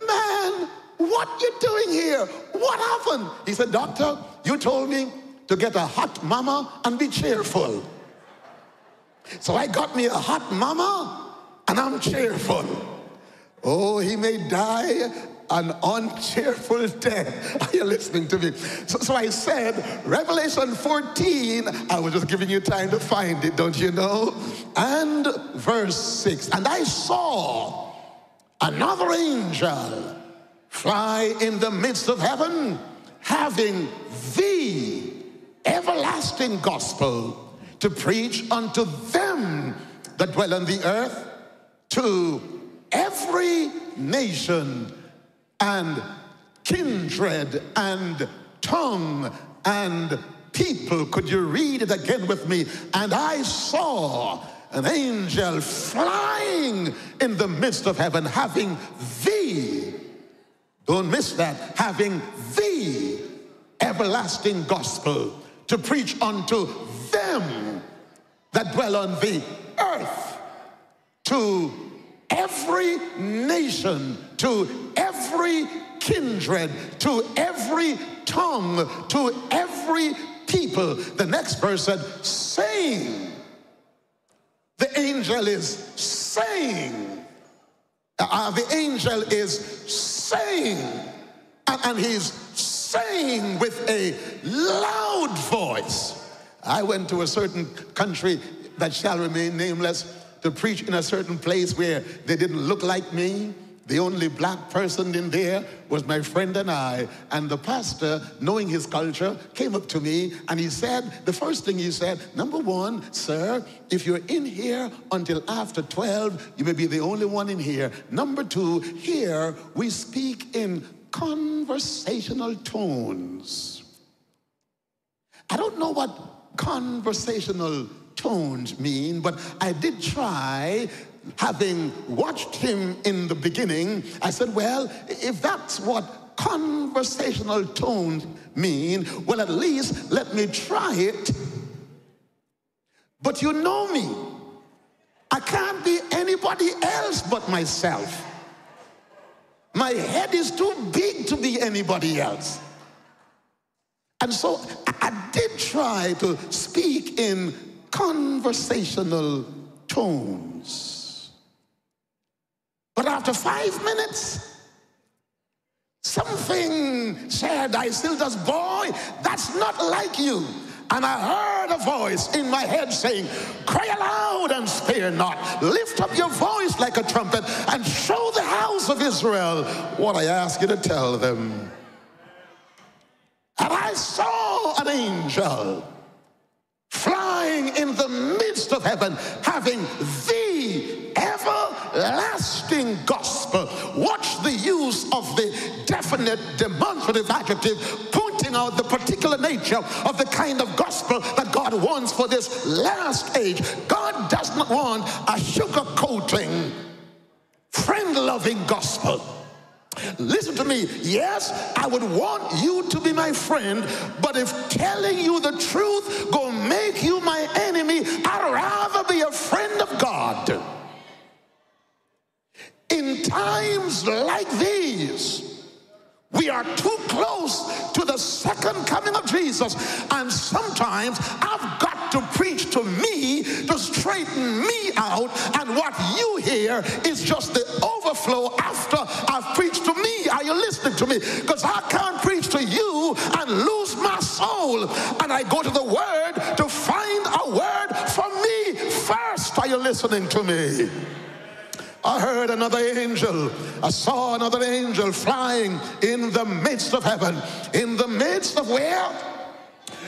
Man, what you doing here? What happened? He said, Doctor, you told me to get a hot mama and be cheerful. So I got me a hot mama and I'm cheerful. Oh, he may die an uncheerful death. Are you listening to me? So, so I said, Revelation 14, I was just giving you time to find it, don't you know? And verse 6. And I saw another angel fly in the midst of heaven, having the everlasting gospel to preach unto them that dwell on the earth, to every nation and kindred and tongue and people. Could you read it again with me? And I saw an angel flying in the midst of heaven, having the, don't miss that, having the everlasting gospel to preach unto them that dwell on the earth, to every nation, to every kindred, to every tongue, to every people. The next verse said, saying, the angel is saying, uh, the angel is saying, and, and he's saying with a loud voice. I went to a certain country that shall remain nameless to preach in a certain place where they didn't look like me. The only black person in there was my friend and I. And the pastor, knowing his culture, came up to me and he said, the first thing he said, number one, sir, if you're in here until after 12, you may be the only one in here. Number two, here we speak in conversational tones. I don't know what conversational tones mean, but I did try. Having watched him in the beginning, I said, well, if that's what conversational tones mean, well, at least let me try it. But you know me. I can't be anybody else but myself. My head is too big to be anybody else. And so I did try to speak in conversational tones. But after five minutes, something said, I still just, boy, that's not like you. And I heard a voice in my head saying, Cry aloud and spare not. Lift up your voice like a trumpet and show the house of Israel what I ask you to tell them. And I saw an angel flying in the midst of heaven, having the everlasting gospel. Watch the use of the definite demonstrative adjective pointing out the particular nature of the kind of gospel that God wants for this last age. God does not want a sugar coating, friend loving gospel. Listen to me. Yes, I would want you to be my friend, but if telling you the truth gonna make you my enemy, I'd rather be a friend of God. In times like these. We are too close to the second coming of Jesus. And sometimes I've got to preach to me to straighten me out. And what you hear is just the overflow after I've preached to me. Are you listening to me? Because I can't preach to you and lose my soul. And I go to the Word to find a word for me first. Are you listening to me? I heard another angel. I saw another angel flying in the midst of heaven. In the midst of where?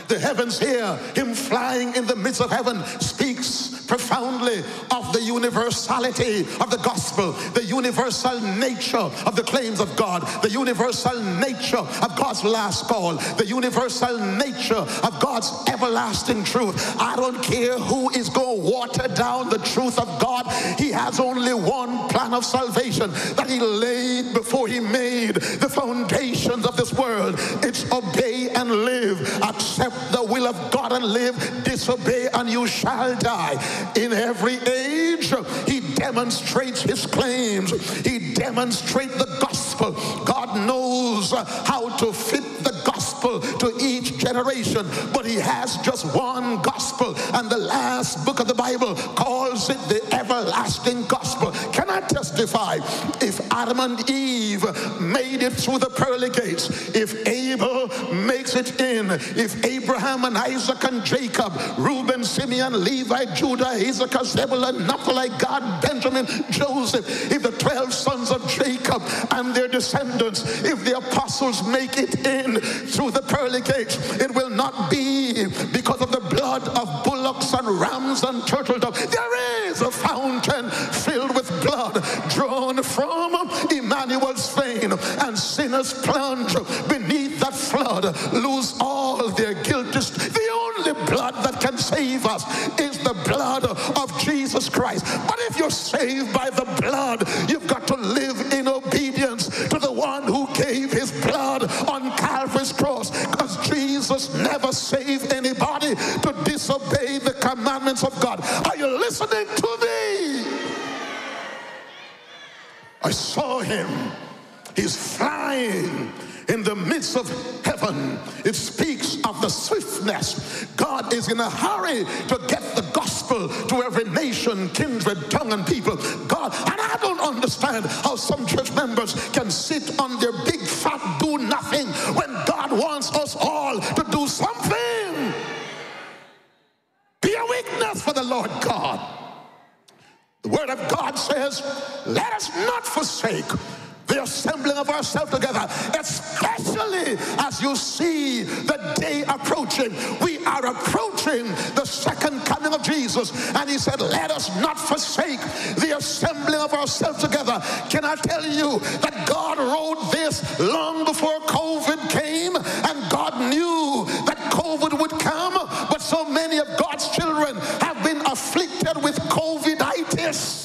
The heavens here, him flying in the midst of heaven, speaks profoundly of the universality of the gospel, the universal nature of the claims of God, the universal nature of God's last call, the universal nature of God's everlasting truth. I don't care who is going to water down the truth of God. He has only one plan of salvation that he laid before he made the foundations of this world. It's obey and live. Accept the will of God and live. Disobey and you shall die. In every age, he demonstrates his claims. He demonstrates the gospel. God knows how to fit the gospel to each generation, but he has just one gospel. And the last book of the Bible calls it the everlasting gospel. Can I testify? If Adam and Eve made it through the pearly gates, if Abel makes it in, if Abraham and Isaac and Jacob, Reuben, Simeon, Levi, Judah, Issachar, Zebulun, Naphtali, Gad, Benjamin, Joseph, if the 12 sons of Jacob and their descendants, if the apostles make it in through the pearly gates, it will not be because of the blood of bullocks and rams and turtle doves. There is a fountain filled with blood drawn from Emmanuel's vein, and sinners plunge beneath that flood, lose all their guilt. The only blood that can save us is the blood of Jesus Christ. But if you're saved by the blood, you've got to live in obedience to the one who blood on Calvary's cross. Because Jesus never saved anybody to disobey the commandments of God. Are you listening to me? I saw him. He's flying in the midst of heaven. It speaks of the swiftness. God is in a hurry to get the gospel to every nation, kindred, tongue, and people. God, and I don't understand how some church members can sit on their big fat do nothing when God wants us all to do something. Be a witness for the Lord God. The word of God says, let us not forsake the assembling of ourselves together, especially as you see the day approaching. We are approaching the second coming of Jesus. And he said, Let us not forsake the assembling of ourselves together. Can I tell you that God wrote this long before COVID came, and God knew that COVID would come, but so many of God's children have been afflicted with COVIDitis.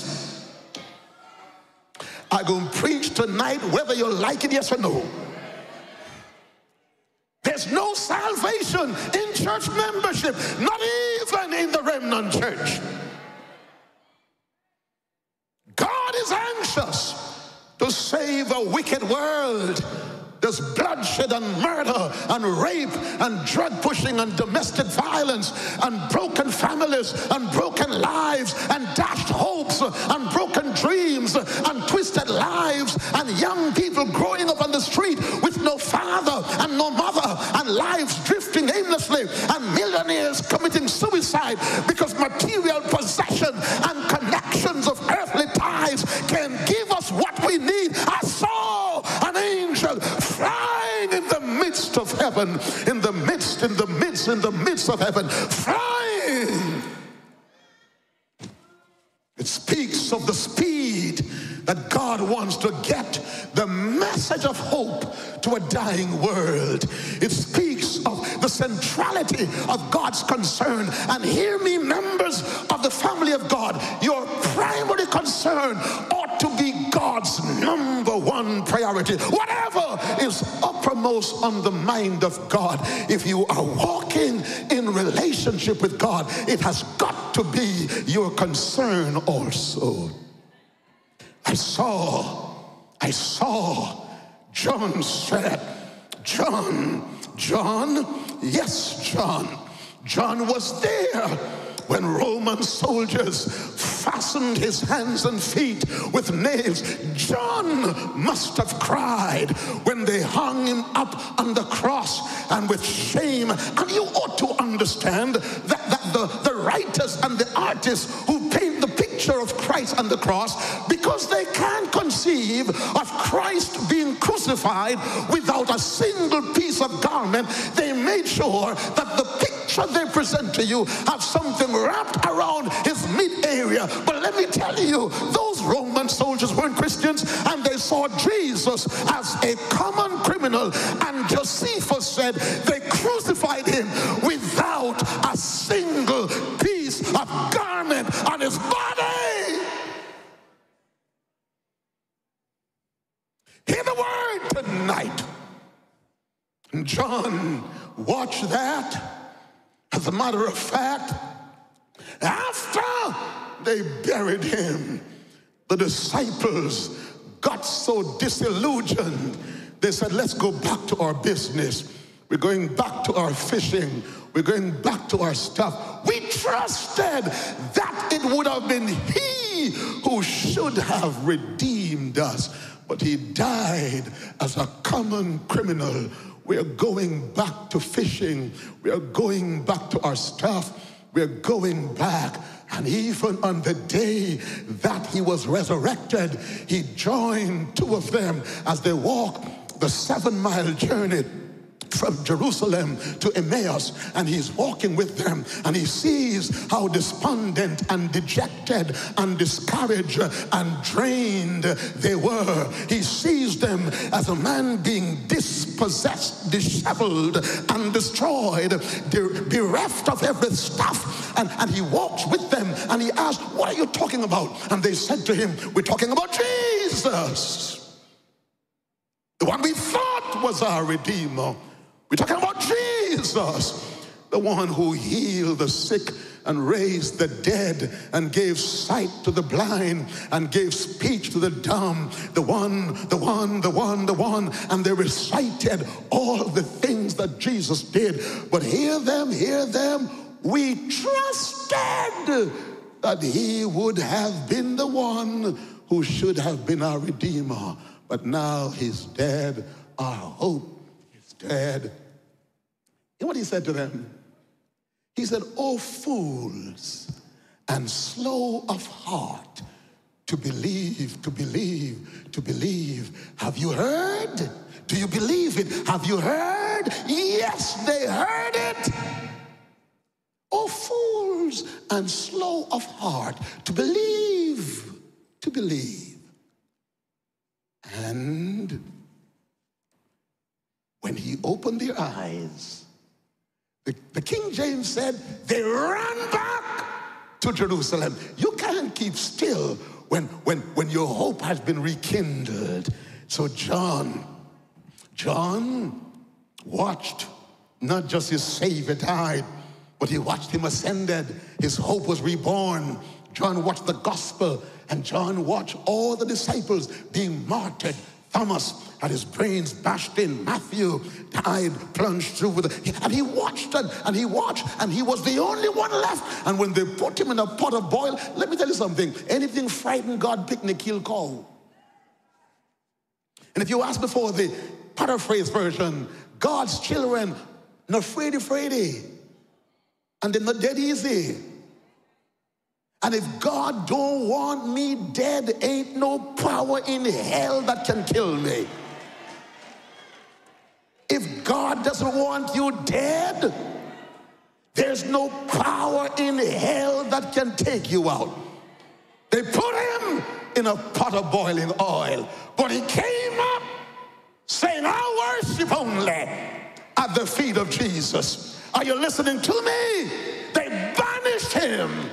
I'm going to preach tonight whether you like it, yes or no. There's no salvation in church membership, not even in the remnant church. God is anxious to save a wicked world. There's bloodshed and murder and rape and drug pushing and domestic violence and broken families and broken lives and dashed hopes and broken dreams and twisted lives and young people growing up on the street with no father and no mother and lives drifting aimlessly and millionaires committing suicide because material possession and connections of earthly ties can give us what we need. I saw an angel flying in the midst of heaven, in the midst, in the midst, in the midst of heaven, flying. It speaks of the speed that God wants to get the message of hope to a dying world. It speaks of the centrality of God's concern. And hear me, members of the family of God, your primary concern ought to be God's number one priority. Whatever is uppermost on the mind of God, if you are walking in relationship with God, it has got to be your concern also. I saw, I saw John said, John, John, yes, John. John was there when Roman soldiers fastened his hands and feet with nails. John must have cried when they hung him up on the cross and with shame. And you ought to understand that, that the, the writers and the artists who paint the picture of Christ on the cross, because they can't conceive of Christ being crucified without a single piece of garment, they made sure that the picture they present to you have something wrapped around his mid area. But let me tell you, those Roman soldiers weren't Christians and they saw Jesus as a common criminal. And Josephus said they crucified him without a single piece of garment on his body. Hear the word tonight. John watch that. As a matter of fact, after they buried him, the disciples got so disillusioned. They said, Let's go back to our business. We're going back to our fishing. We're going back to our stuff. We trusted that it would have been He who should have redeemed us, but He died as a common criminal. We are going back to fishing. We are going back to our stuff. We're going back. And even on the day that he was resurrected, he joined two of them as they walked the seven mile journey from Jerusalem to Emmaus, and he's walking with them, and he sees how despondent and dejected and discouraged and drained they were. He sees them as a man being dispossessed, disheveled, and destroyed, bereft of every stuff. And, and he walks with them, and he asks, What are you talking about? And they said to him, We're talking about Jesus, the one we thought was our Redeemer. We're talking about Jesus, the one who healed the sick and raised the dead and gave sight to the blind and gave speech to the dumb. The one, the one, the one, the one. And they recited all the things that Jesus did. But hear them, hear them. We trusted that he would have been the one who should have been our Redeemer. But now he's dead. Our hope is dead. Know what he said to them? He said, Oh, fools and slow of heart to believe, to believe, to believe. Have you heard? Do you believe it? Have you heard? Yes, they heard it. Oh, fools and slow of heart to believe, to believe. And when he opened their eyes, the, the King James said, they ran back to Jerusalem. You can't keep still when, when, when your hope has been rekindled. So John, John watched not just his Savior died, but he watched him ascended. His hope was reborn. John watched the gospel, and John watched all the disciples being martyred. Thomas had his brains bashed in. Matthew died, plunged through with it. And he watched it, and he watched, and he was the only one left. And when they put him in a pot of boil, let me tell you something. Anything frightened God picnic, kill call. And if you ask before the paraphrase version, God's children, not afraid, afraid, and they're not dead easy. And if God don't want me dead, ain't no power in hell that can kill me. If God doesn't want you dead, there's no power in hell that can take you out. They put him in a pot of boiling oil, but he came up saying, I worship only at the feet of Jesus. Are you listening to me? They banished him.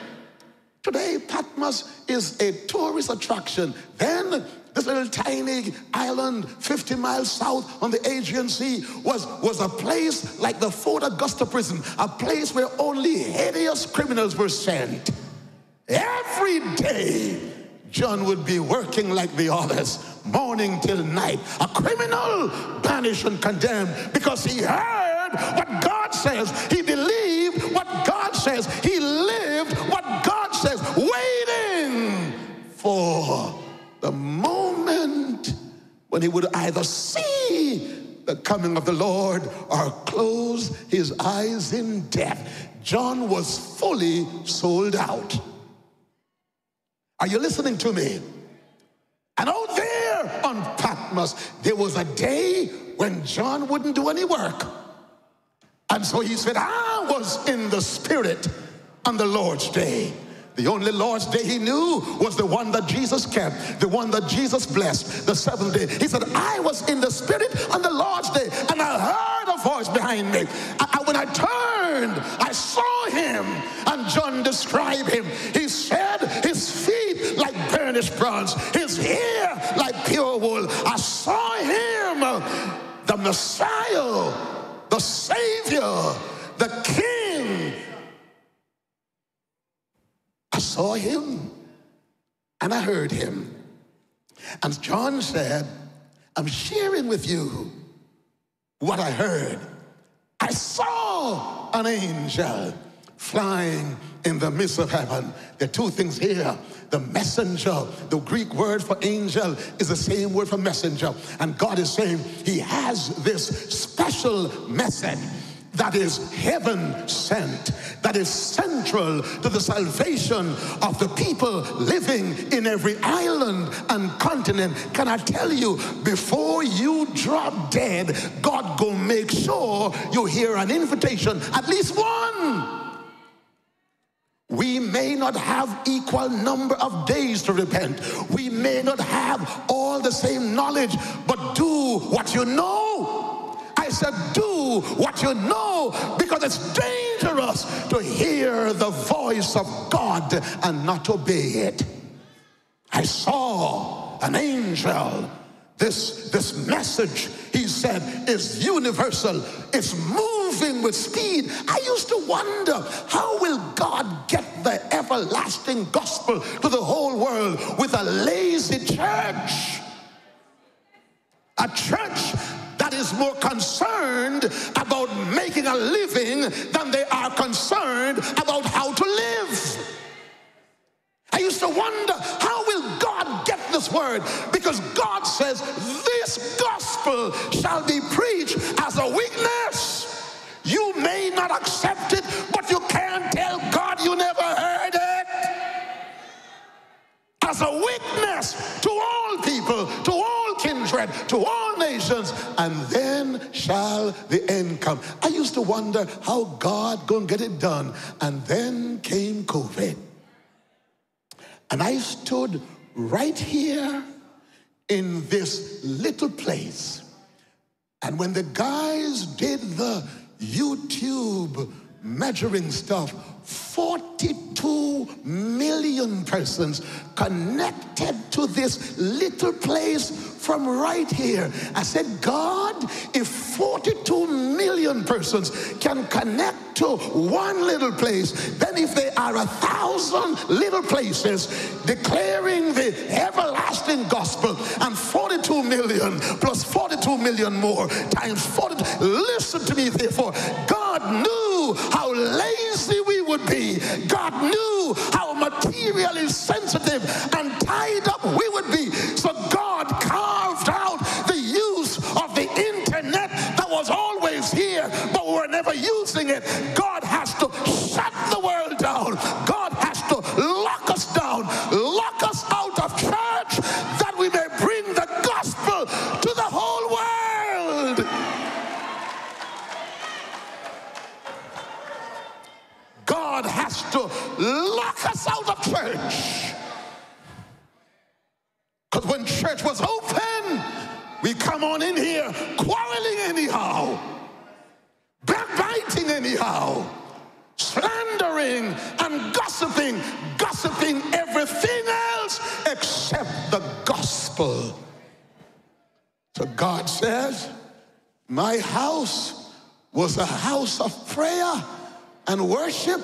Today, Patmos is a tourist attraction. Then, this little tiny island 50 miles south on the Aegean Sea was, was a place like the Fort Augusta prison, a place where only hideous criminals were sent. Every day, John would be working like the others, morning till night. A criminal banished and condemned because he heard what God says. He believed what God says. He lived what for the moment when he would either see the coming of the Lord or close his eyes in death. John was fully sold out. Are you listening to me? And out there on Patmos, there was a day when John wouldn't do any work. And so he said, I was in the Spirit on the Lord's day. The only Lord's day he knew was the one that Jesus kept, the one that Jesus blessed, the seventh day. He said, I was in the Spirit on the Lord's day, and I heard a voice behind me. I- when I turned, I saw him, and John described him. He said, His feet like burnished bronze, his hair like pure wool. I saw him, the Messiah, the Savior, the King. I saw him and I heard him. And John said, I'm sharing with you what I heard. I saw an angel flying in the midst of heaven. There are two things here. The messenger, the Greek word for angel is the same word for messenger. And God is saying he has this special message that is heaven sent, that is central to the salvation of the people living in every island and continent. Can I tell you, before you drop dead, God gonna make sure you hear an invitation, at least one. We may not have equal number of days to repent. We may not have all the same knowledge, but do what you know. I said, do what you know because it's dangerous to hear the voice of God and not obey it. I saw an angel. This, this message, he said, is universal. It's moving with speed. I used to wonder, how will God get the everlasting gospel to the whole world with a lazy church? A church is more concerned about making a living than they are concerned about how to live. I used to wonder, how will God get this word? Because God says, this gospel shall be preached as a weakness. You may not accept it, but you can't tell God you never heard. As a witness to all people, to all kindred, to all nations, and then shall the end come. I used to wonder how God gonna get it done. And then came COVID. And I stood right here in this little place. And when the guys did the YouTube measuring stuff, 42 million persons connected to this little place from right here. I said, God, if 42 million persons can connect to one little place, then if there are a thousand little places declaring the everlasting gospel and 42 million plus 42 million more times 40, listen to me therefore, God knew how lazy we would be. God knew how materially sensitive and tied up we would be. So God carved out the use of the internet that was always here, but we were never using it. God has to shut the world down. God has to lock us down, lock us was a house of prayer and worship,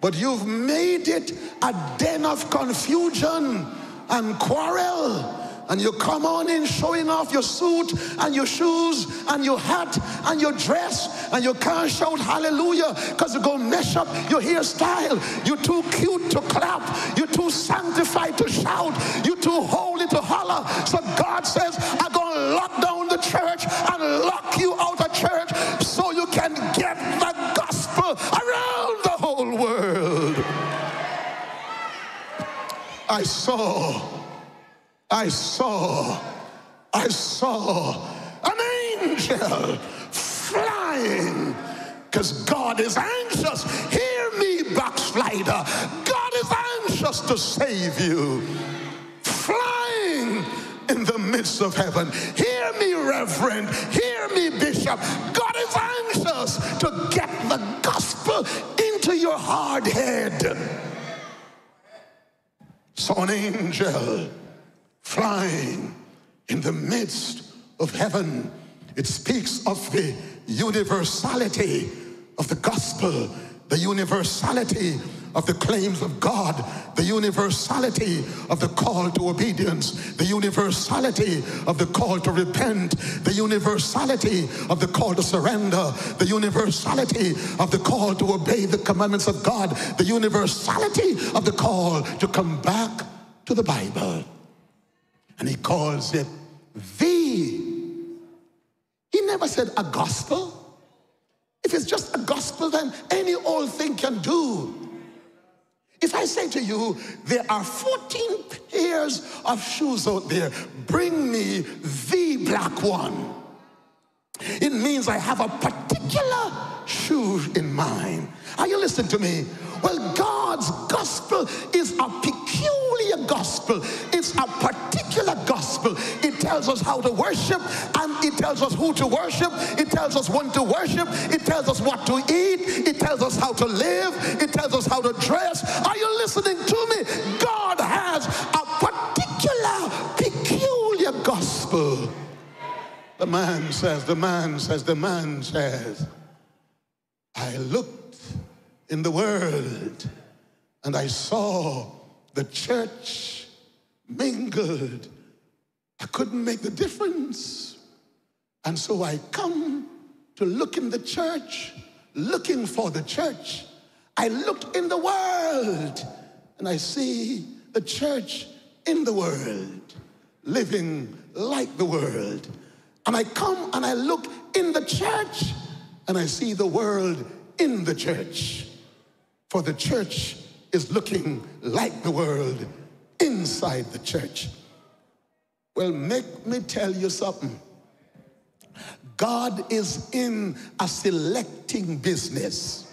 but you've made it a den of confusion and quarrel. and you come on in showing off your suit and your shoes and your hat and your dress and you can't shout hallelujah because you're going to mess up your hairstyle. You're too cute to clap. You're too sanctified to shout. You're too holy to holler. So God says, I'm going to lock down the church and lock you out of church I saw, I saw, I saw an angel flying because God is anxious. Hear me, backslider. God is anxious to save you. Flying in the midst of heaven. Hear me, Reverend. Hear me, Bishop. God is anxious to get the gospel into your hard head. Saw an angel flying in the midst of heaven. It speaks of the universality of the gospel, the universality of the claims of God, the universality of the call to obedience, the universality of the call to repent, the universality of the call to surrender, the universality of the call to obey the commandments of God, the universality of the call to come back to the Bible. And he calls it the. He never said a gospel. If it's just a gospel, then any old thing can do. If I say to you, there are 14 pairs of shoes out there, bring me the black one. It means I have a particular shoe in mind. Are you listening to me? Well, God's gospel is a peculiar gospel. It's a particular gospel. It tells us how to worship and it tells us who to worship. It tells us when to worship. It tells us what to eat. It tells us how to live. It tells us how to dress. Are you listening to me? God has a particular, peculiar gospel. The man says, the man says, the man says, I looked in the world and I saw the church mingled. I couldn't make the difference. And so I come to look in the church, looking for the church. I looked in the world and I see the church in the world, living like the world. And I come and I look in the church and I see the world in the church. For the church is looking like the world inside the church. Well, make me tell you something. God is in a selecting business.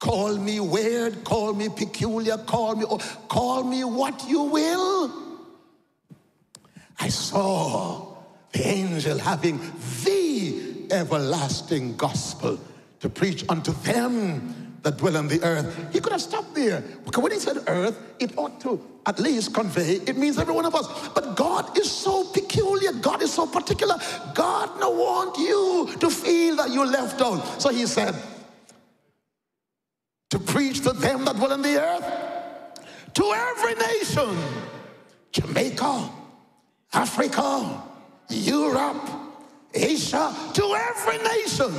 Call me weird, call me peculiar, call me oh, call me what you will. I saw the angel having the everlasting gospel to preach unto them that dwell on the earth. He could have stopped there. Because when he said earth, it ought to at least convey, it means every one of us. But God is so peculiar. God is so particular. God no want you to feel that you're left out. So he said, to preach to them that dwell on the earth, to every nation, Jamaica, Africa, Europe, Asia, to every nation.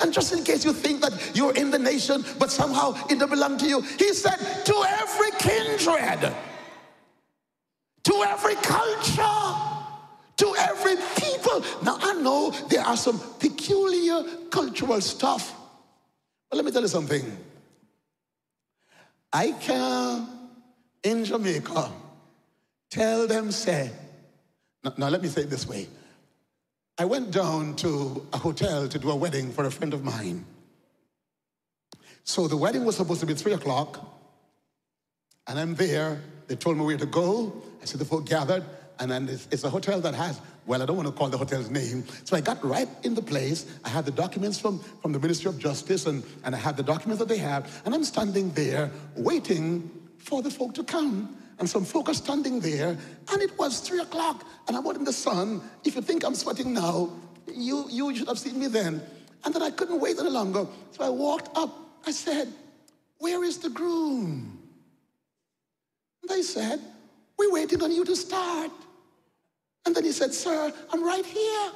And just in case you think that you're in the nation, but somehow it doesn't belong to you, he said, to every kindred, to every culture, to every people. Now, I know there are some peculiar cultural stuff, but let me tell you something. I can, in Jamaica, tell them, say, now, now let me say it this way. I went down to a hotel to do a wedding for a friend of mine. So the wedding was supposed to be three o'clock, and I'm there. They told me where to go. I said the folk gathered, and then it's, it's a hotel that has, well, I don't want to call the hotel's name. So I got right in the place. I had the documents from, from the Ministry of Justice, and, and I had the documents that they have, and I'm standing there waiting for the folk to come. And some folk are standing there, and it was three o'clock, and I'm out in the sun. If you think I'm sweating now, you, you should have seen me then. And then I couldn't wait any longer. So I walked up. I said, Where is the groom? And they said, We're waiting on you to start. And then he said, Sir, I'm right here.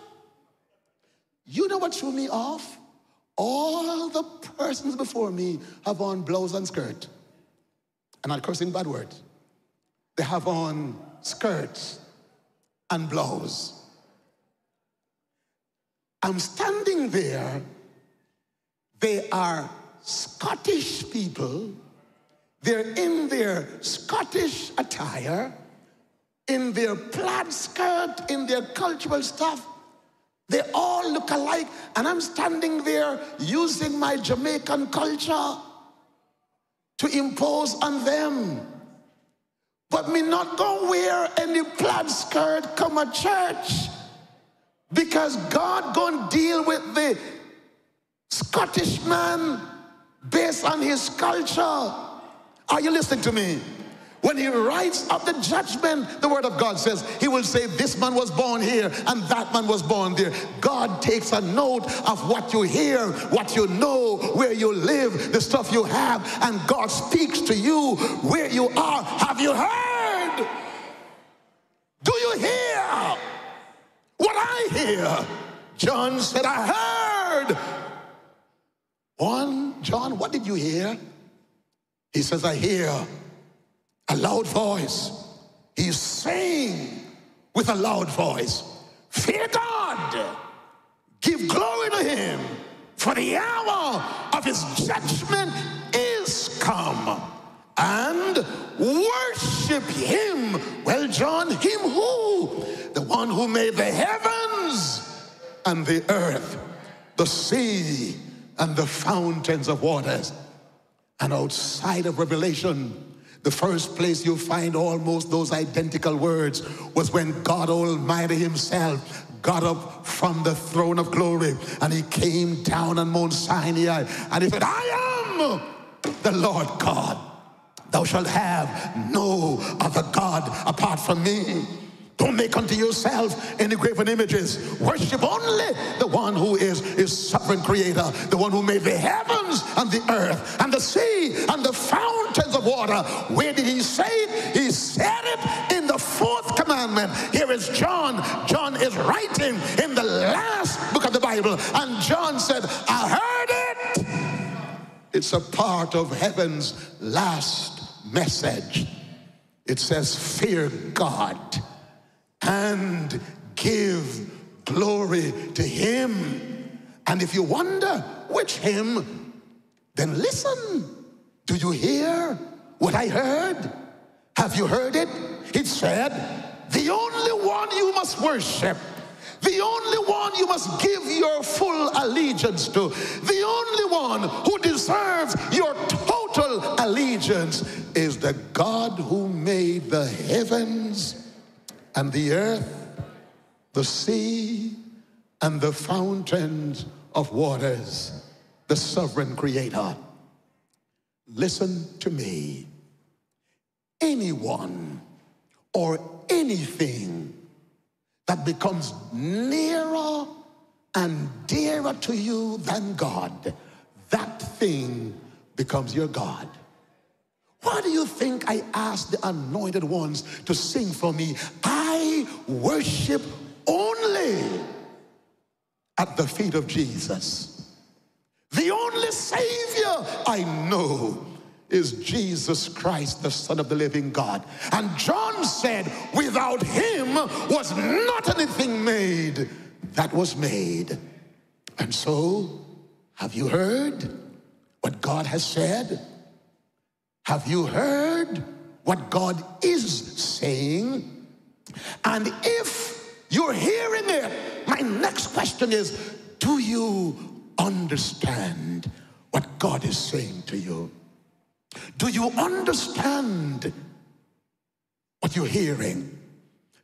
You know what threw me off? All the persons before me have on blouse and skirt. And I'm cursing bad words. They have on skirts and blouse. I'm standing there. They are Scottish people. They're in their Scottish attire, in their plaid skirt, in their cultural stuff. They all look alike, and I'm standing there using my Jamaican culture to impose on them. But me not gonna wear any plaid skirt come a church because God gonna deal with the Scottish man based on his culture. Are you listening to me? When he writes up the judgment, the word of God says, he will say, This man was born here and that man was born there. God takes a note of what you hear, what you know, where you live, the stuff you have, and God speaks to you where you are. Have you heard? Do you hear what I hear? John said, I heard. One, John, what did you hear? He says, I hear a loud voice. He's saying with a loud voice, Fear God, give glory to Him, for the hour of His judgment is come. And worship Him. Well, John, Him who? The one who made the heavens and the earth, the sea, and the fountains of waters. And outside of Revelation, the first place you find almost those identical words was when God Almighty Himself got up from the throne of glory and He came down on Mount Sinai and He said, I am the Lord God. Thou shalt have no other God apart from me. Don't make unto yourself any graven images. Worship only the one who is is sovereign creator, the one who made the heavens and the earth and the sea and the fountains of water. Where did he say it? He said it in the fourth commandment. Here is John. John is writing in the last book of the Bible, and John said, I heard it. It's a part of heaven's last message. It says, Fear God and give glory to Him. And if you wonder which Him, then listen. Do you hear what I heard? Have you heard it? It said, The only one you must worship. The only one you must give your full allegiance to. The only one who deserves your total allegiance is the God who made the heavens and the earth, the sea, and the fountains of waters, the sovereign creator. Listen to me. Anyone or anything that becomes nearer and dearer to you than God, that thing becomes your God. Why do you think I asked the anointed ones to sing for me? I worship only at the feet of Jesus. The only Savior I know is Jesus Christ, the Son of the living God. And John said, without him was not anything made that was made. And so, have you heard what God has said? Have you heard what God is saying? And if you're hearing it, my next question is do you understand what God is saying to you? Do you understand what you're hearing?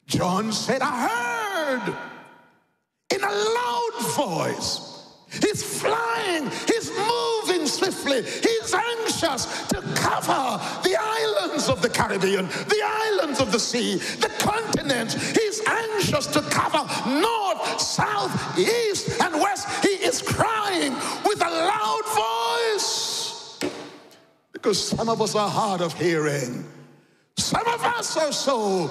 John said, I heard in a loud voice. He's flying, he's moving swiftly, he's anxious to cover the islands of the Caribbean, the islands of the sea, the continent. He's anxious to cover north, south, east, and west. He is crying with a loud voice because some of us are hard of hearing. Some of us are so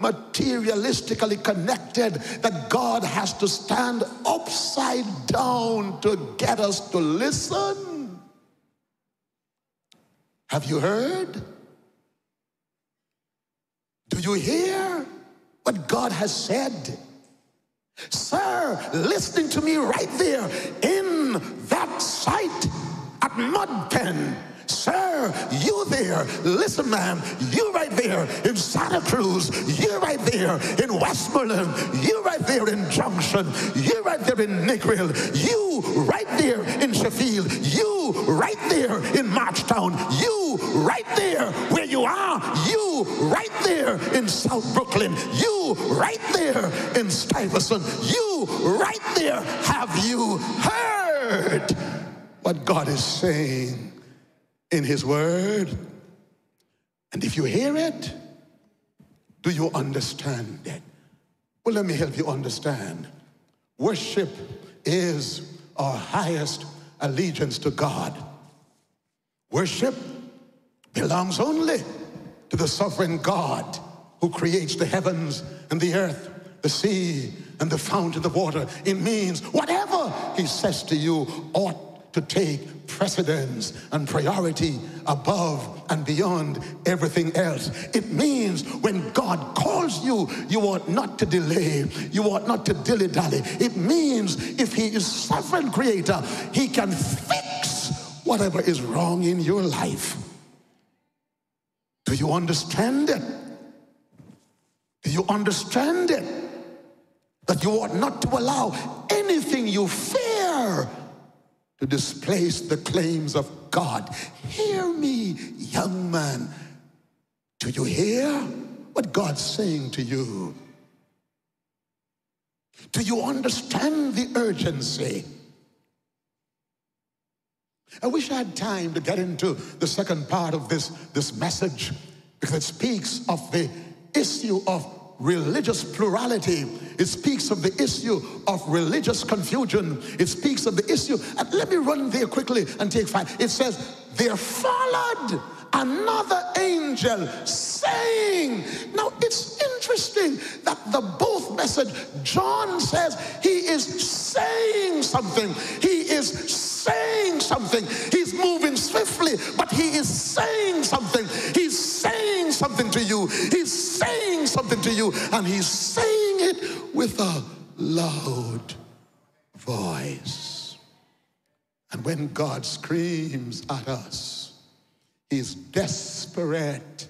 materialistically connected that God has to stand upside down to get us to listen. Have you heard? Do you hear what God has said? Sir, listening to me right there in that site at Mudpen. Sir, you there. Listen, man, you right there in Santa Cruz. You right there in Westmoreland. You right there in Junction. You right there in Negril. You right there in Sheffield. You right there in Marchtown. You right there where you are. You right there in South Brooklyn. You right there in Stuyvesant. You right there. Have you heard what God is saying in His Word? And if you hear it, do you understand it? Well, let me help you understand. Worship is our highest allegiance to God. Worship belongs only to the sovereign God who creates the heavens and the earth, the sea and the fountain of water. It means whatever he says to you ought to take precedence and priority above and beyond everything else. It means when God calls you, you ought not to delay, you ought not to dilly dally. It means if He is sovereign creator, He can fix whatever is wrong in your life. Do you understand it? Do you understand it? That you ought not to allow anything you fear to displace the claims of God. Hear me, young man. Do you hear what God's saying to you? Do you understand the urgency? I wish I had time to get into the second part of this, this message because it speaks of the issue of religious plurality. It speaks of the issue of religious confusion. It speaks of the issue. And let me run there quickly and take five. It says, they're followed another angel saying, Now it's interesting that the both message, John says he is saying something. He is saying something. He's moving swiftly, but he is saying something. He's saying something to you. He's saying something to you, and he's saying it with a loud voice. And when God screams at us, he's desperate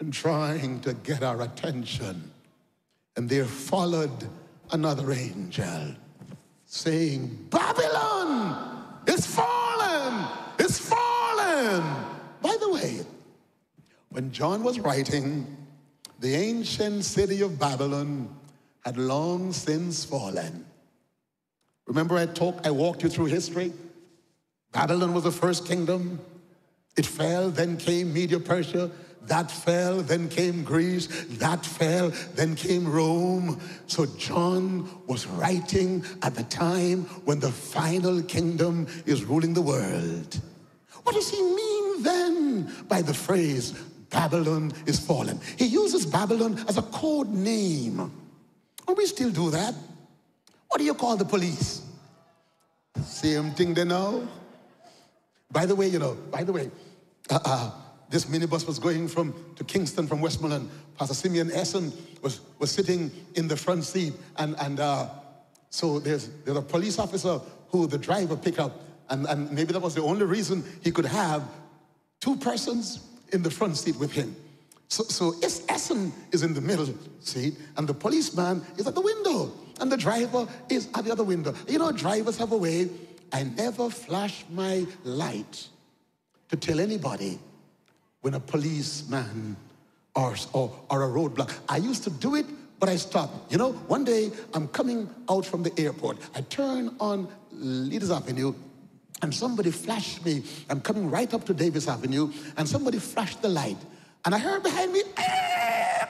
and trying to get our attention. And there followed another angel saying, Babylon is fallen, it's fallen. By the way, when John was writing, the ancient city of Babylon had long since fallen. Remember, I talked, I walked you through history. Babylon was the first kingdom. It fell, then came Media Persia. That fell, then came Greece. That fell, then came Rome. So John was writing at the time when the final kingdom is ruling the world. What does he mean then by the phrase, Babylon is fallen? He uses Babylon as a code name. And we still do that. What do you call the police? Same thing they know. By the way, you know, by the way, uh, uh, this minibus was going from to Kingston from Westmoreland. Pastor Simeon Essen was, was sitting in the front seat, and, and uh, so there's, there's a police officer who the driver picked up, and, and maybe that was the only reason he could have two persons in the front seat with him. So, so Es- Essen is in the middle seat, and the policeman is at the window, and the driver is at the other window. You know, drivers have a way. I never flash my light to tell anybody when a policeman or, or, or a roadblock. I used to do it, but I stopped. You know, one day I'm coming out from the airport. I turn on Leaders Avenue, and somebody flashed me. I'm coming right up to Davis Avenue, and somebody flashed the light. And I heard behind me, "Eh!"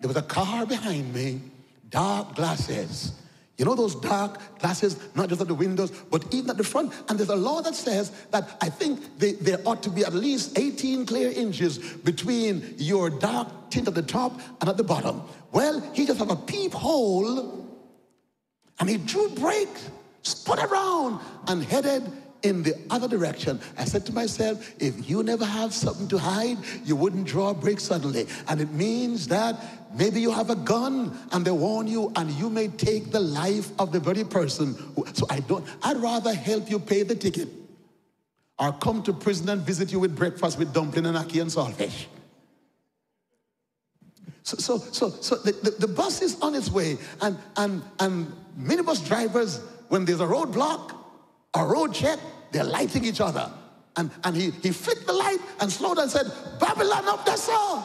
there was a car behind me, dark glasses. You know those dark glasses, not just at the windows, but even at the front. And there's a law that says that I think they, there ought to be at least 18 clear inches between your dark tint at the top and at the bottom. Well, he just have a peephole and he drew brakes, spun around, and headed in the other direction. I said to myself, if you never have something to hide, you wouldn't draw a break suddenly. And it means that maybe you have a gun and they warn you, and you may take the life of the very person. Who, so I don't, I'd rather help you pay the ticket or come to prison and visit you with breakfast with dumpling and ackee and saltfish. So, so, so, so the, the, the bus is on its way, and, and, and minibus drivers, when there's a roadblock, a road check, they're lighting each other. And, and he, he flicked the light and slowed and said, Babylon up there, sir.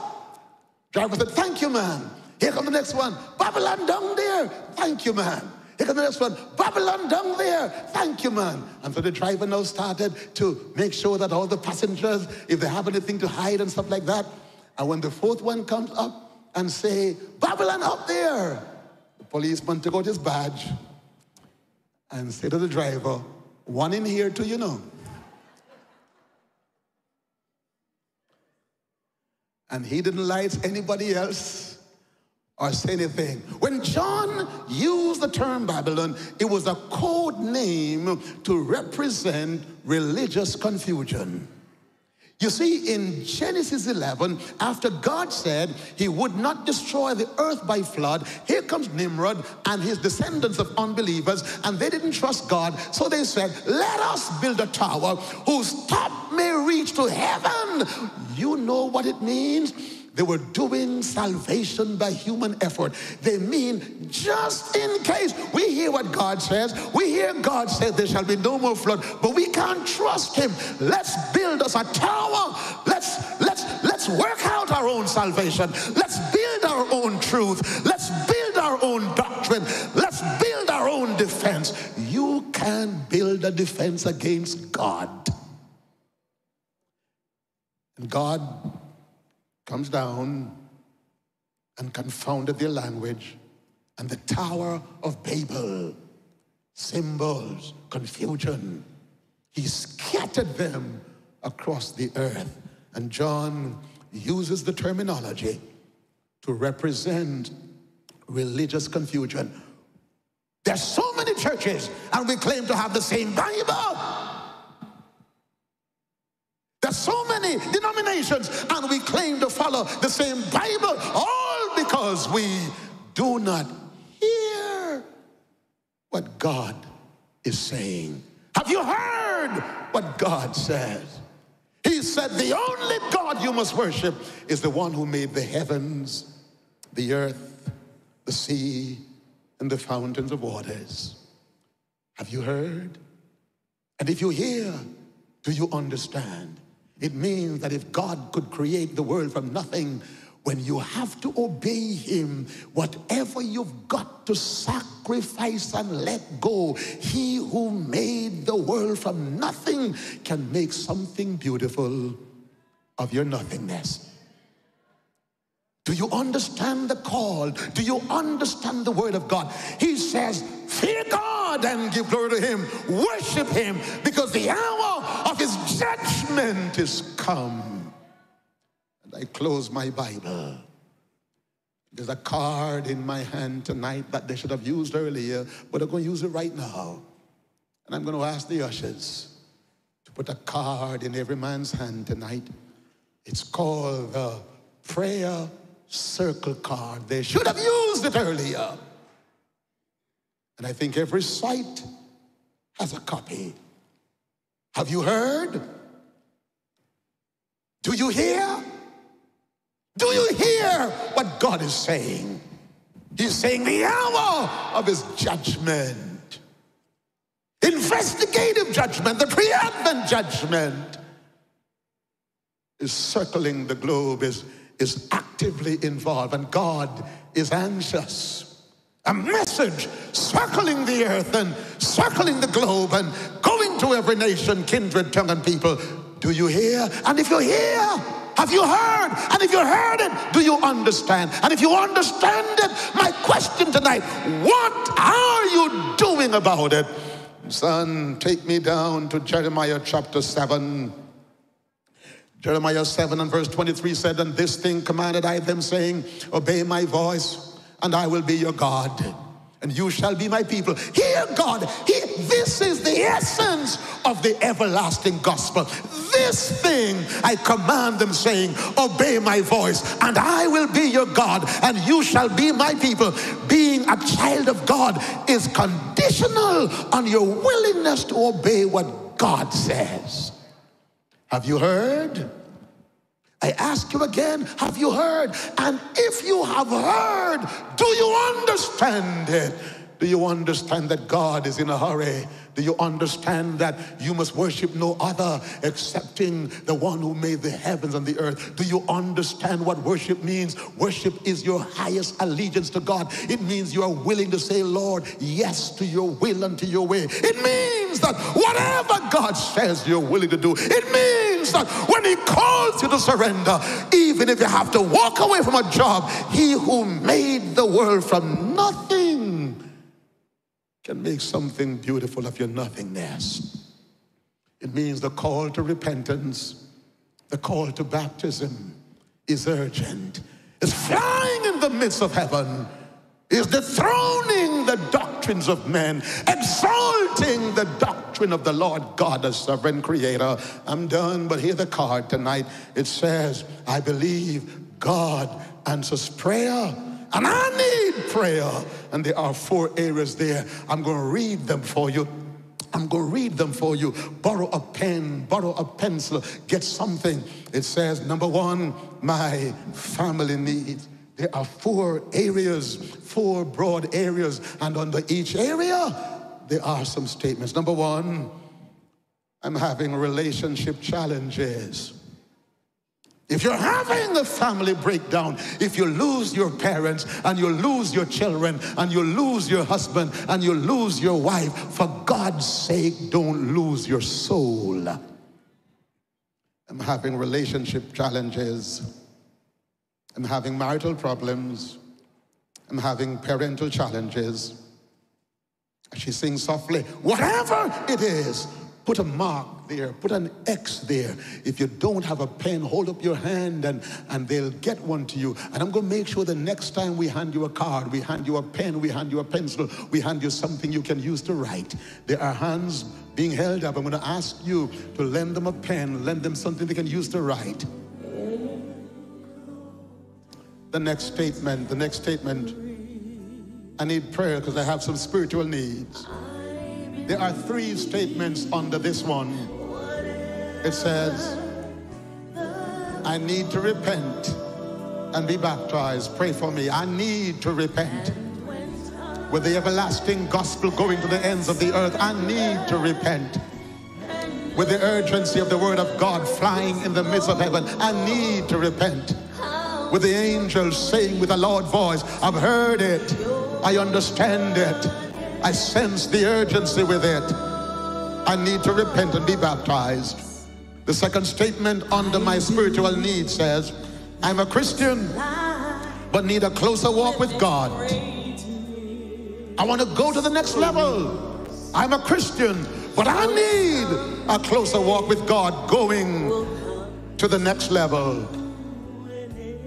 Driver said, thank you, man. Here comes the next one. Babylon down there. Thank you, man. Here comes the next one. Babylon down there. Thank you, man. And so the driver now started to make sure that all the passengers, if they have anything to hide and stuff like that, and when the fourth one comes up and say, Babylon up there, the policeman took out his badge and said to the driver, one in here too, you know. And he didn't light anybody else or say anything. When John used the term Babylon, it was a code name to represent religious confusion. You see, in Genesis 11, after God said he would not destroy the earth by flood, here comes Nimrod and his descendants of unbelievers, and they didn't trust God. So they said, Let us build a tower whose top may reach to heaven. You know what it means? They were doing salvation by human effort. They mean just in case we hear what God says, we hear God say there shall be no more flood, but we can't trust him. Let's build us a tower. Let's let's let's work out our own salvation. Let's build our own truth. Let's build our own doctrine. Let's build our own defense. You can build a defense against God. And God comes down and confounded their language. And the Tower of Babel, symbols, confusion. He scattered them across the earth. And John uses the terminology to represent religious confusion. There's so many churches, and we claim to have the same Bible. There's so many denominations, and we claim to follow the same Bible, all because we do not hear what God is saying. Have you heard what God says? He said, The only God you must worship is the one who made the heavens, the earth, the sea, and the fountains of waters. Have you heard? And if you hear, do you understand? It means that if God could create the world from nothing, when you have to obey Him, whatever you've got to sacrifice and let go, He who made the world from nothing can make something beautiful of your nothingness. Do you understand the call? Do you understand the word of God? He says, Fear God and give glory to Him, worship Him, because the hour of His judgment is come. And I close my Bible. There's a card in my hand tonight that they should have used earlier, but I'm going to use it right now. And I'm going to ask the ushers to put a card in every man's hand tonight. It's called the prayer circle card. They should have used it earlier. And I think every site has a copy. Have you heard? Do you hear? Do you hear what God is saying? He's saying the hour of his judgment, investigative judgment, the pre advent judgment is circling the globe, is, is actively involved, and God is anxious. A message circling the earth and circling the globe and going to every nation, kindred, tongue, and people. Do you hear? And if you hear, Have you heard? And if you heard it, do you understand? And if you understand it, my question tonight, what are you doing about it? Son, take me down to Jeremiah chapter 7. Jeremiah 7 and verse 23 said, And this thing commanded I them, saying, Obey my voice, and I will be your God, and you shall be my people. Hear God, this is the essence of the everlasting gospel. This thing I command them, saying, Obey my voice, and I will be your God, and you shall be my people. Being a child of God is conditional on your willingness to obey what God says. Have you heard? I ask you again, have you heard? And if you have heard, do you understand it? Do you understand that God is in a hurry? Do you understand that you must worship no other excepting the one who made the heavens and the earth? Do you understand what worship means? Worship is your highest allegiance to God. It means you are willing to say, Lord, yes to your will and to your way. It means that whatever God says you're willing to do, it means that when He calls you to surrender, even if you have to walk away from a job, He who made the world from nothing can make something beautiful of your nothingness. It means the call to repentance, the call to baptism is urgent. It's flying in the midst of heaven, is dethroning the doctrines of men, exalting the doctrine of the Lord God, the sovereign creator. I'm done, but hear the card tonight. It says, I believe God answers prayer. And I need prayer. And there are four areas there. I'm going to read them for you. I'm going to read them for you. Borrow a pen, borrow a pencil, get something. It says, number one, my family needs. There are four areas, four broad areas, and under each area, there are some statements. Number one, I'm having relationship challenges. If you're having a family breakdown, if you lose your parents and you lose your children and you lose your husband and you lose your wife, for God's sake, don't lose your soul. I'm having relationship challenges. I'm having marital problems. I'm having parental challenges. She sings softly, whatever it is, put a mark there, put an X there. If you don't have a pen, hold up your hand and, and they'll get one to you. And I'm going to make sure the next time we hand you a card, we hand you a pen, we hand you a pencil, we hand you something you can use to write. There are hands being held up. I'm going to ask you to lend them a pen, lend them something they can use to write. The next statement, the next statement. I need prayer because I have some spiritual needs. There are three statements under this one. It says, I need to repent and be baptized. Pray for me. I need to repent. With the everlasting gospel going to the ends of the earth, I need to repent. With the urgency of the word of God flying in the midst of heaven, I need to repent. With the angels saying with a loud voice, I've heard it, I understand it, I sense the urgency with it. I need to repent and be baptized. The second statement under my spiritual need says, I'm a Christian, but need a closer walk with God. I want to go to the next level. I'm a Christian, but I need a closer walk with God going to the next level.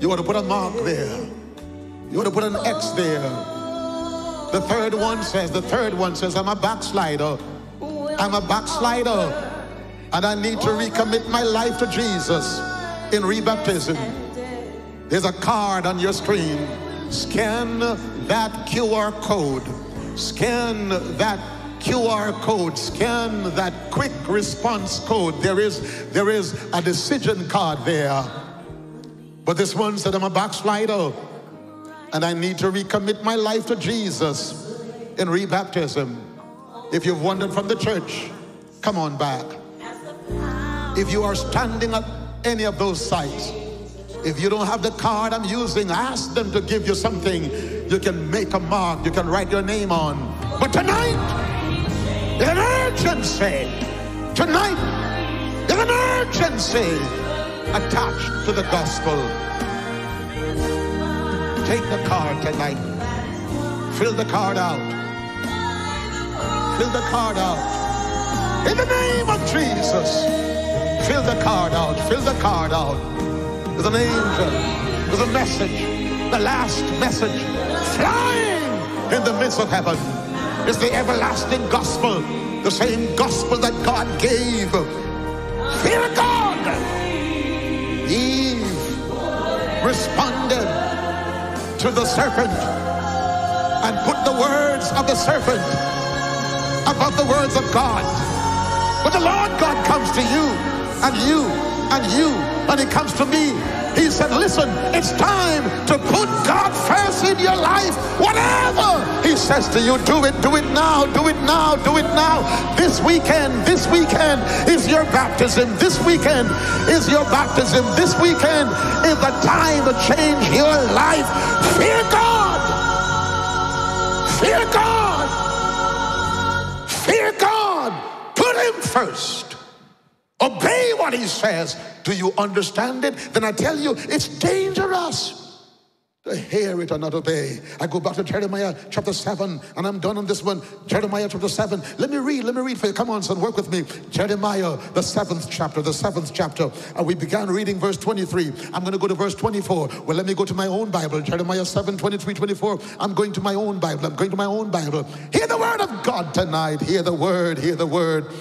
You want to put a mark there. You want to put an X there. The third one says, the third one says, I'm a backslider. I'm a backslider. And I need to recommit my life to Jesus in rebaptism. There's a card on your screen. Scan that QR code. Scan that QR code. Scan that quick response code. There is, there is a decision card there. But this one said, I'm a backslider. And I need to recommit my life to Jesus in rebaptism. If you've wandered from the church, come on back. If you are standing at any of those sites, if you don't have the card I'm using, ask them to give you something you can make a mark, you can write your name on. But tonight, an urgency. Tonight, an urgency. attached to the gospel. Take the card tonight. Fill the card out. Fill the card out. In the name of Jesus. Fill the card out. Fill the card out. With an angel. With a message. The last message. Flying in the midst of heaven. Is the everlasting gospel. The same gospel that God gave. Fear God. Eve responded to the serpent and put the words of the serpent above the words of God. But the Lord God comes to you and you and you and he comes to me. He said, listen, it's time to put God first in your life. Whatever he says to you, do it, do it now, do it now, do it now. This weekend, this weekend is your baptism. This weekend is your baptism. This weekend is the time to change your life. Fear God. Fear God. Fear God. Put him first. Obey what he says. Do you understand it? Then I tell you, it's dangerous to hear it or not obey. I go back to Jeremiah chapter 7, and I'm done on this one. Jeremiah chapter 7. Let me read, let me read for you. Come on, son, work with me. Jeremiah, the seventh chapter, the seventh chapter. And we began reading verse 23. I'm going to go to verse 24. Well, let me go to my own Bible. Jeremiah 7, 23, 24. I'm going to my own Bible. I'm going to my own Bible. Hear the word of God tonight. Hear the word, hear the word.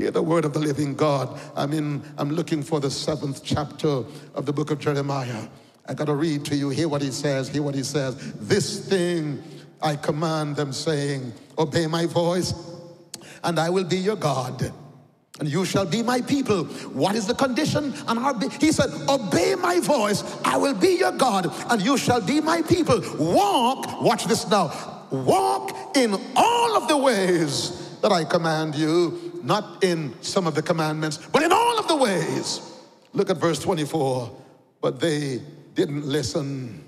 Hear the word of the living God. I'm in, I'm looking for the seventh chapter of the book of Jeremiah. I got to read to you. Hear what he says. Hear what he says. This thing I command them, saying, Obey my voice, and I will be your God. And you shall be my people. What is the condition? And he said, Obey my voice, I will be your God, and you shall be my people. Walk, watch this now, walk in all of the ways that I command you, not in some of the commandments, but in all of the ways. Look at verse 24. But they didn't listen,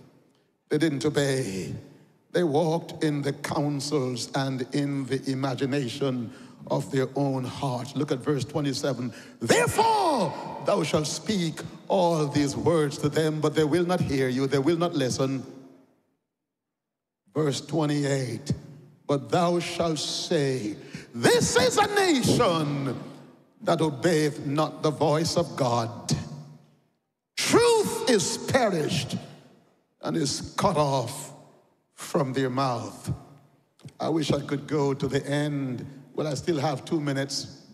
they didn't obey. They walked in the counsels and in the imagination of their own heart. Look at verse 27. Therefore, thou shalt speak all these words to them, but they will not hear you, they will not listen. Verse 28. But thou shalt say, This is a nation that obeyeth not the voice of God. Truth is perished and is cut off from their mouth. I wish I could go to the end. Well, I still have two minutes.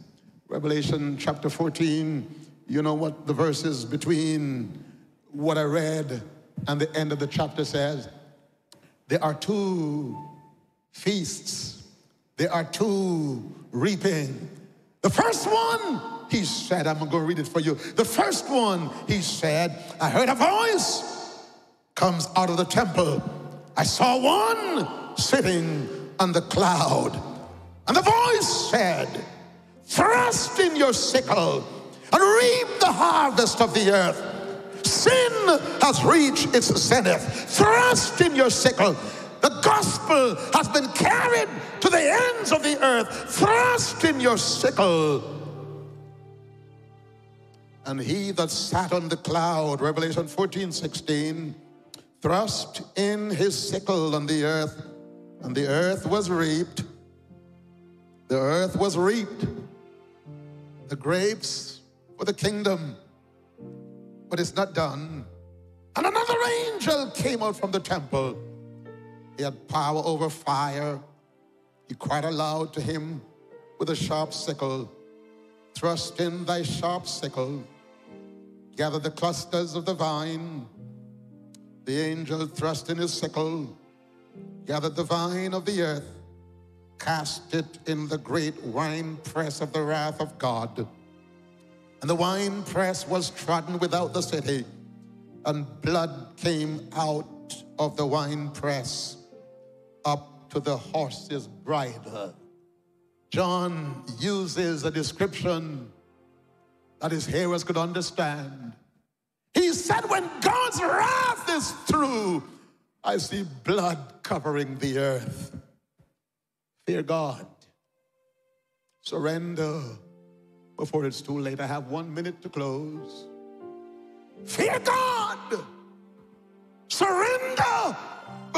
Revelation chapter 14. You know what the verses between what I read and the end of the chapter says? There are two feasts. There are two reaping. The first one, he said, I'm going to go read it for you. The first one, he said, I heard a voice comes out of the temple. I saw one sitting on the cloud. And the voice said, Thrust in your sickle and reap the harvest of the earth. Sin has reached its zenith. Thrust in your sickle. The gospel has been carried to the ends of the earth. Thrust in your sickle. And he that sat on the cloud, Revelation 14, 16, thrust in his sickle on the earth, and the earth was reaped. The earth was reaped. The grapes for the kingdom. But it's not done. And another angel came out from the temple. He had power over fire. He cried aloud to him with a sharp sickle Thrust in thy sharp sickle, gather the clusters of the vine. The angel thrust in his sickle, gathered the vine of the earth, cast it in the great wine press of the wrath of God. And the wine press was trodden without the city, and blood came out of the wine press up to the horse's bridle. John uses a description that his hearers could understand. He said, When God's wrath is through, I see blood covering the earth. Fear God. Surrender before it's too late. I have one minute to close. Fear God. Surrender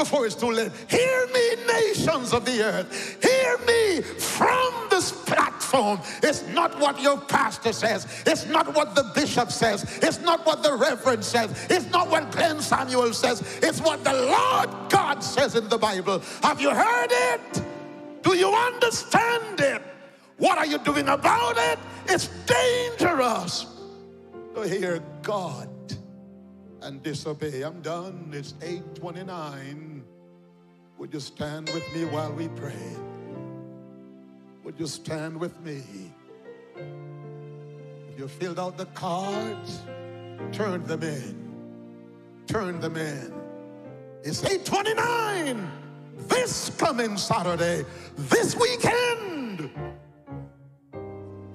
before it's too late. Hear me, nations of the earth. Hear me from this platform. It's not what your pastor says. It's not what the bishop says. It's not what the reverend says. It's not what Glen Samuel says. It's what the Lord God says in the Bible. Have you heard it? Do you understand it? What are you doing about it? It's dangerous to hear God and disobey. I'm done. It's 829. Would you stand with me while we pray? Would you stand with me? If you filled out the cards, turn them in. Turn them in. It's 829. This coming Saturday, this weekend,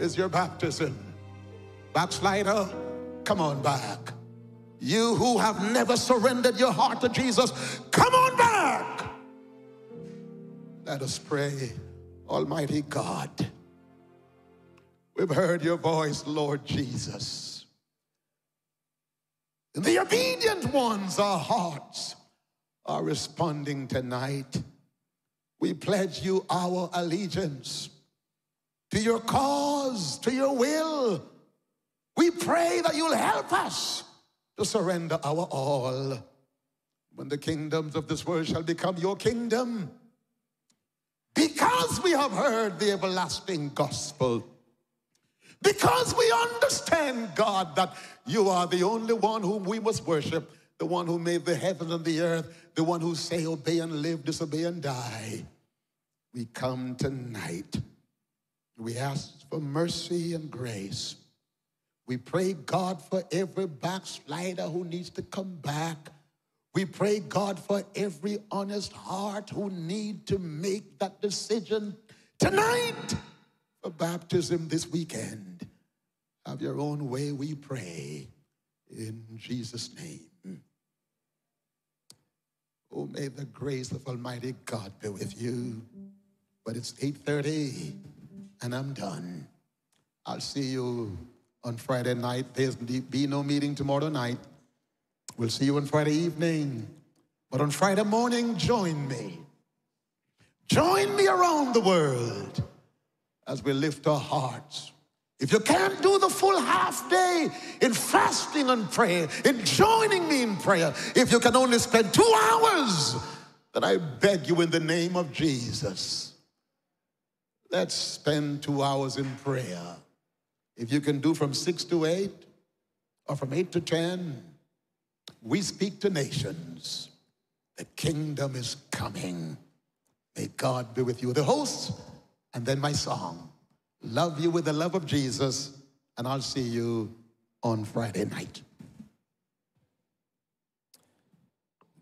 is your baptism. Backslider, come on back. You who have never surrendered your heart to Jesus, come on back. Let us pray. Almighty God, we've heard your voice, Lord Jesus. And the obedient ones, our hearts are responding tonight. We pledge you our allegiance to your cause, to your will. We pray that you'll help us to surrender our all. When the kingdoms of this world shall become your kingdom, because we have heard the everlasting gospel, because we understand, God, that you are the only one whom we must worship, the one who made the heaven and the earth, the one who say, obey and live, disobey and die. We come tonight. We ask for mercy and grace. We pray, God, for every backslider who needs to come back. We pray, God, for every honest heart who need to make that decision tonight for baptism this weekend. Have your own way, we pray. In Jesus' name. Oh, may the grace of Almighty God be with you. But it's 8:30 and I'm done. I'll see you on Friday night. There's be no meeting tomorrow night. We'll see you on Friday evening. But on Friday morning, join me. Join me around the world as we lift our hearts. If you can't do the full half day in fasting and prayer, in joining me in prayer, if you can only spend two hours, then I beg you in the name of Jesus, let's spend two hours in prayer. If you can do from six to eight or from eight to 10, we speak to nations. The kingdom is coming. May God be with you. The host, and then my song. Love you with the love of Jesus, and I'll see you on Friday night.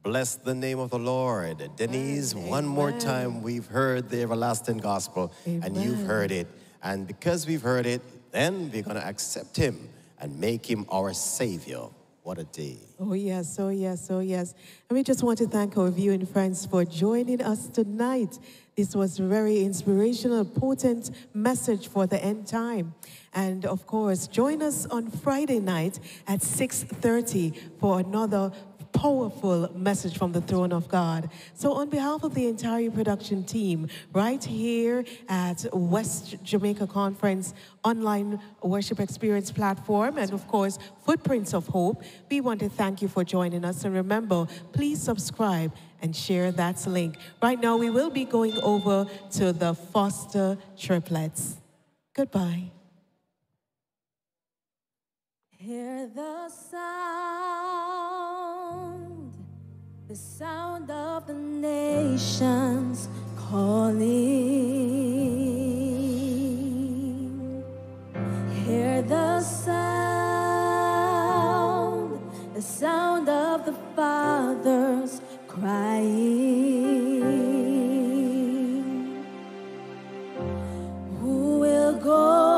Bless the name of the Lord. Denise, one more time, we've heard the everlasting gospel, and you've heard it. And because we've heard it, then we're going to accept him and make him our Savior. What a day. Oh, yes, oh, yes, oh, yes. And we just want to thank our viewing friends for joining us tonight. This was a very inspirational, potent message for the end time. And of course, join us on Friday night at 6.30 for another powerful message from the throne of God. So on behalf of the entire production team, right here at West Jamaica Conference online worship experience platform, and of course, Footprints of Hope, we want to thank you for joining us. And remember, please subscribe and share that link. Right now, we will be going over to the Foster triplets. Goodbye. Hear the sound, the sound of the nations calling. Hear the sound, the sound of the fathers crying. Who will go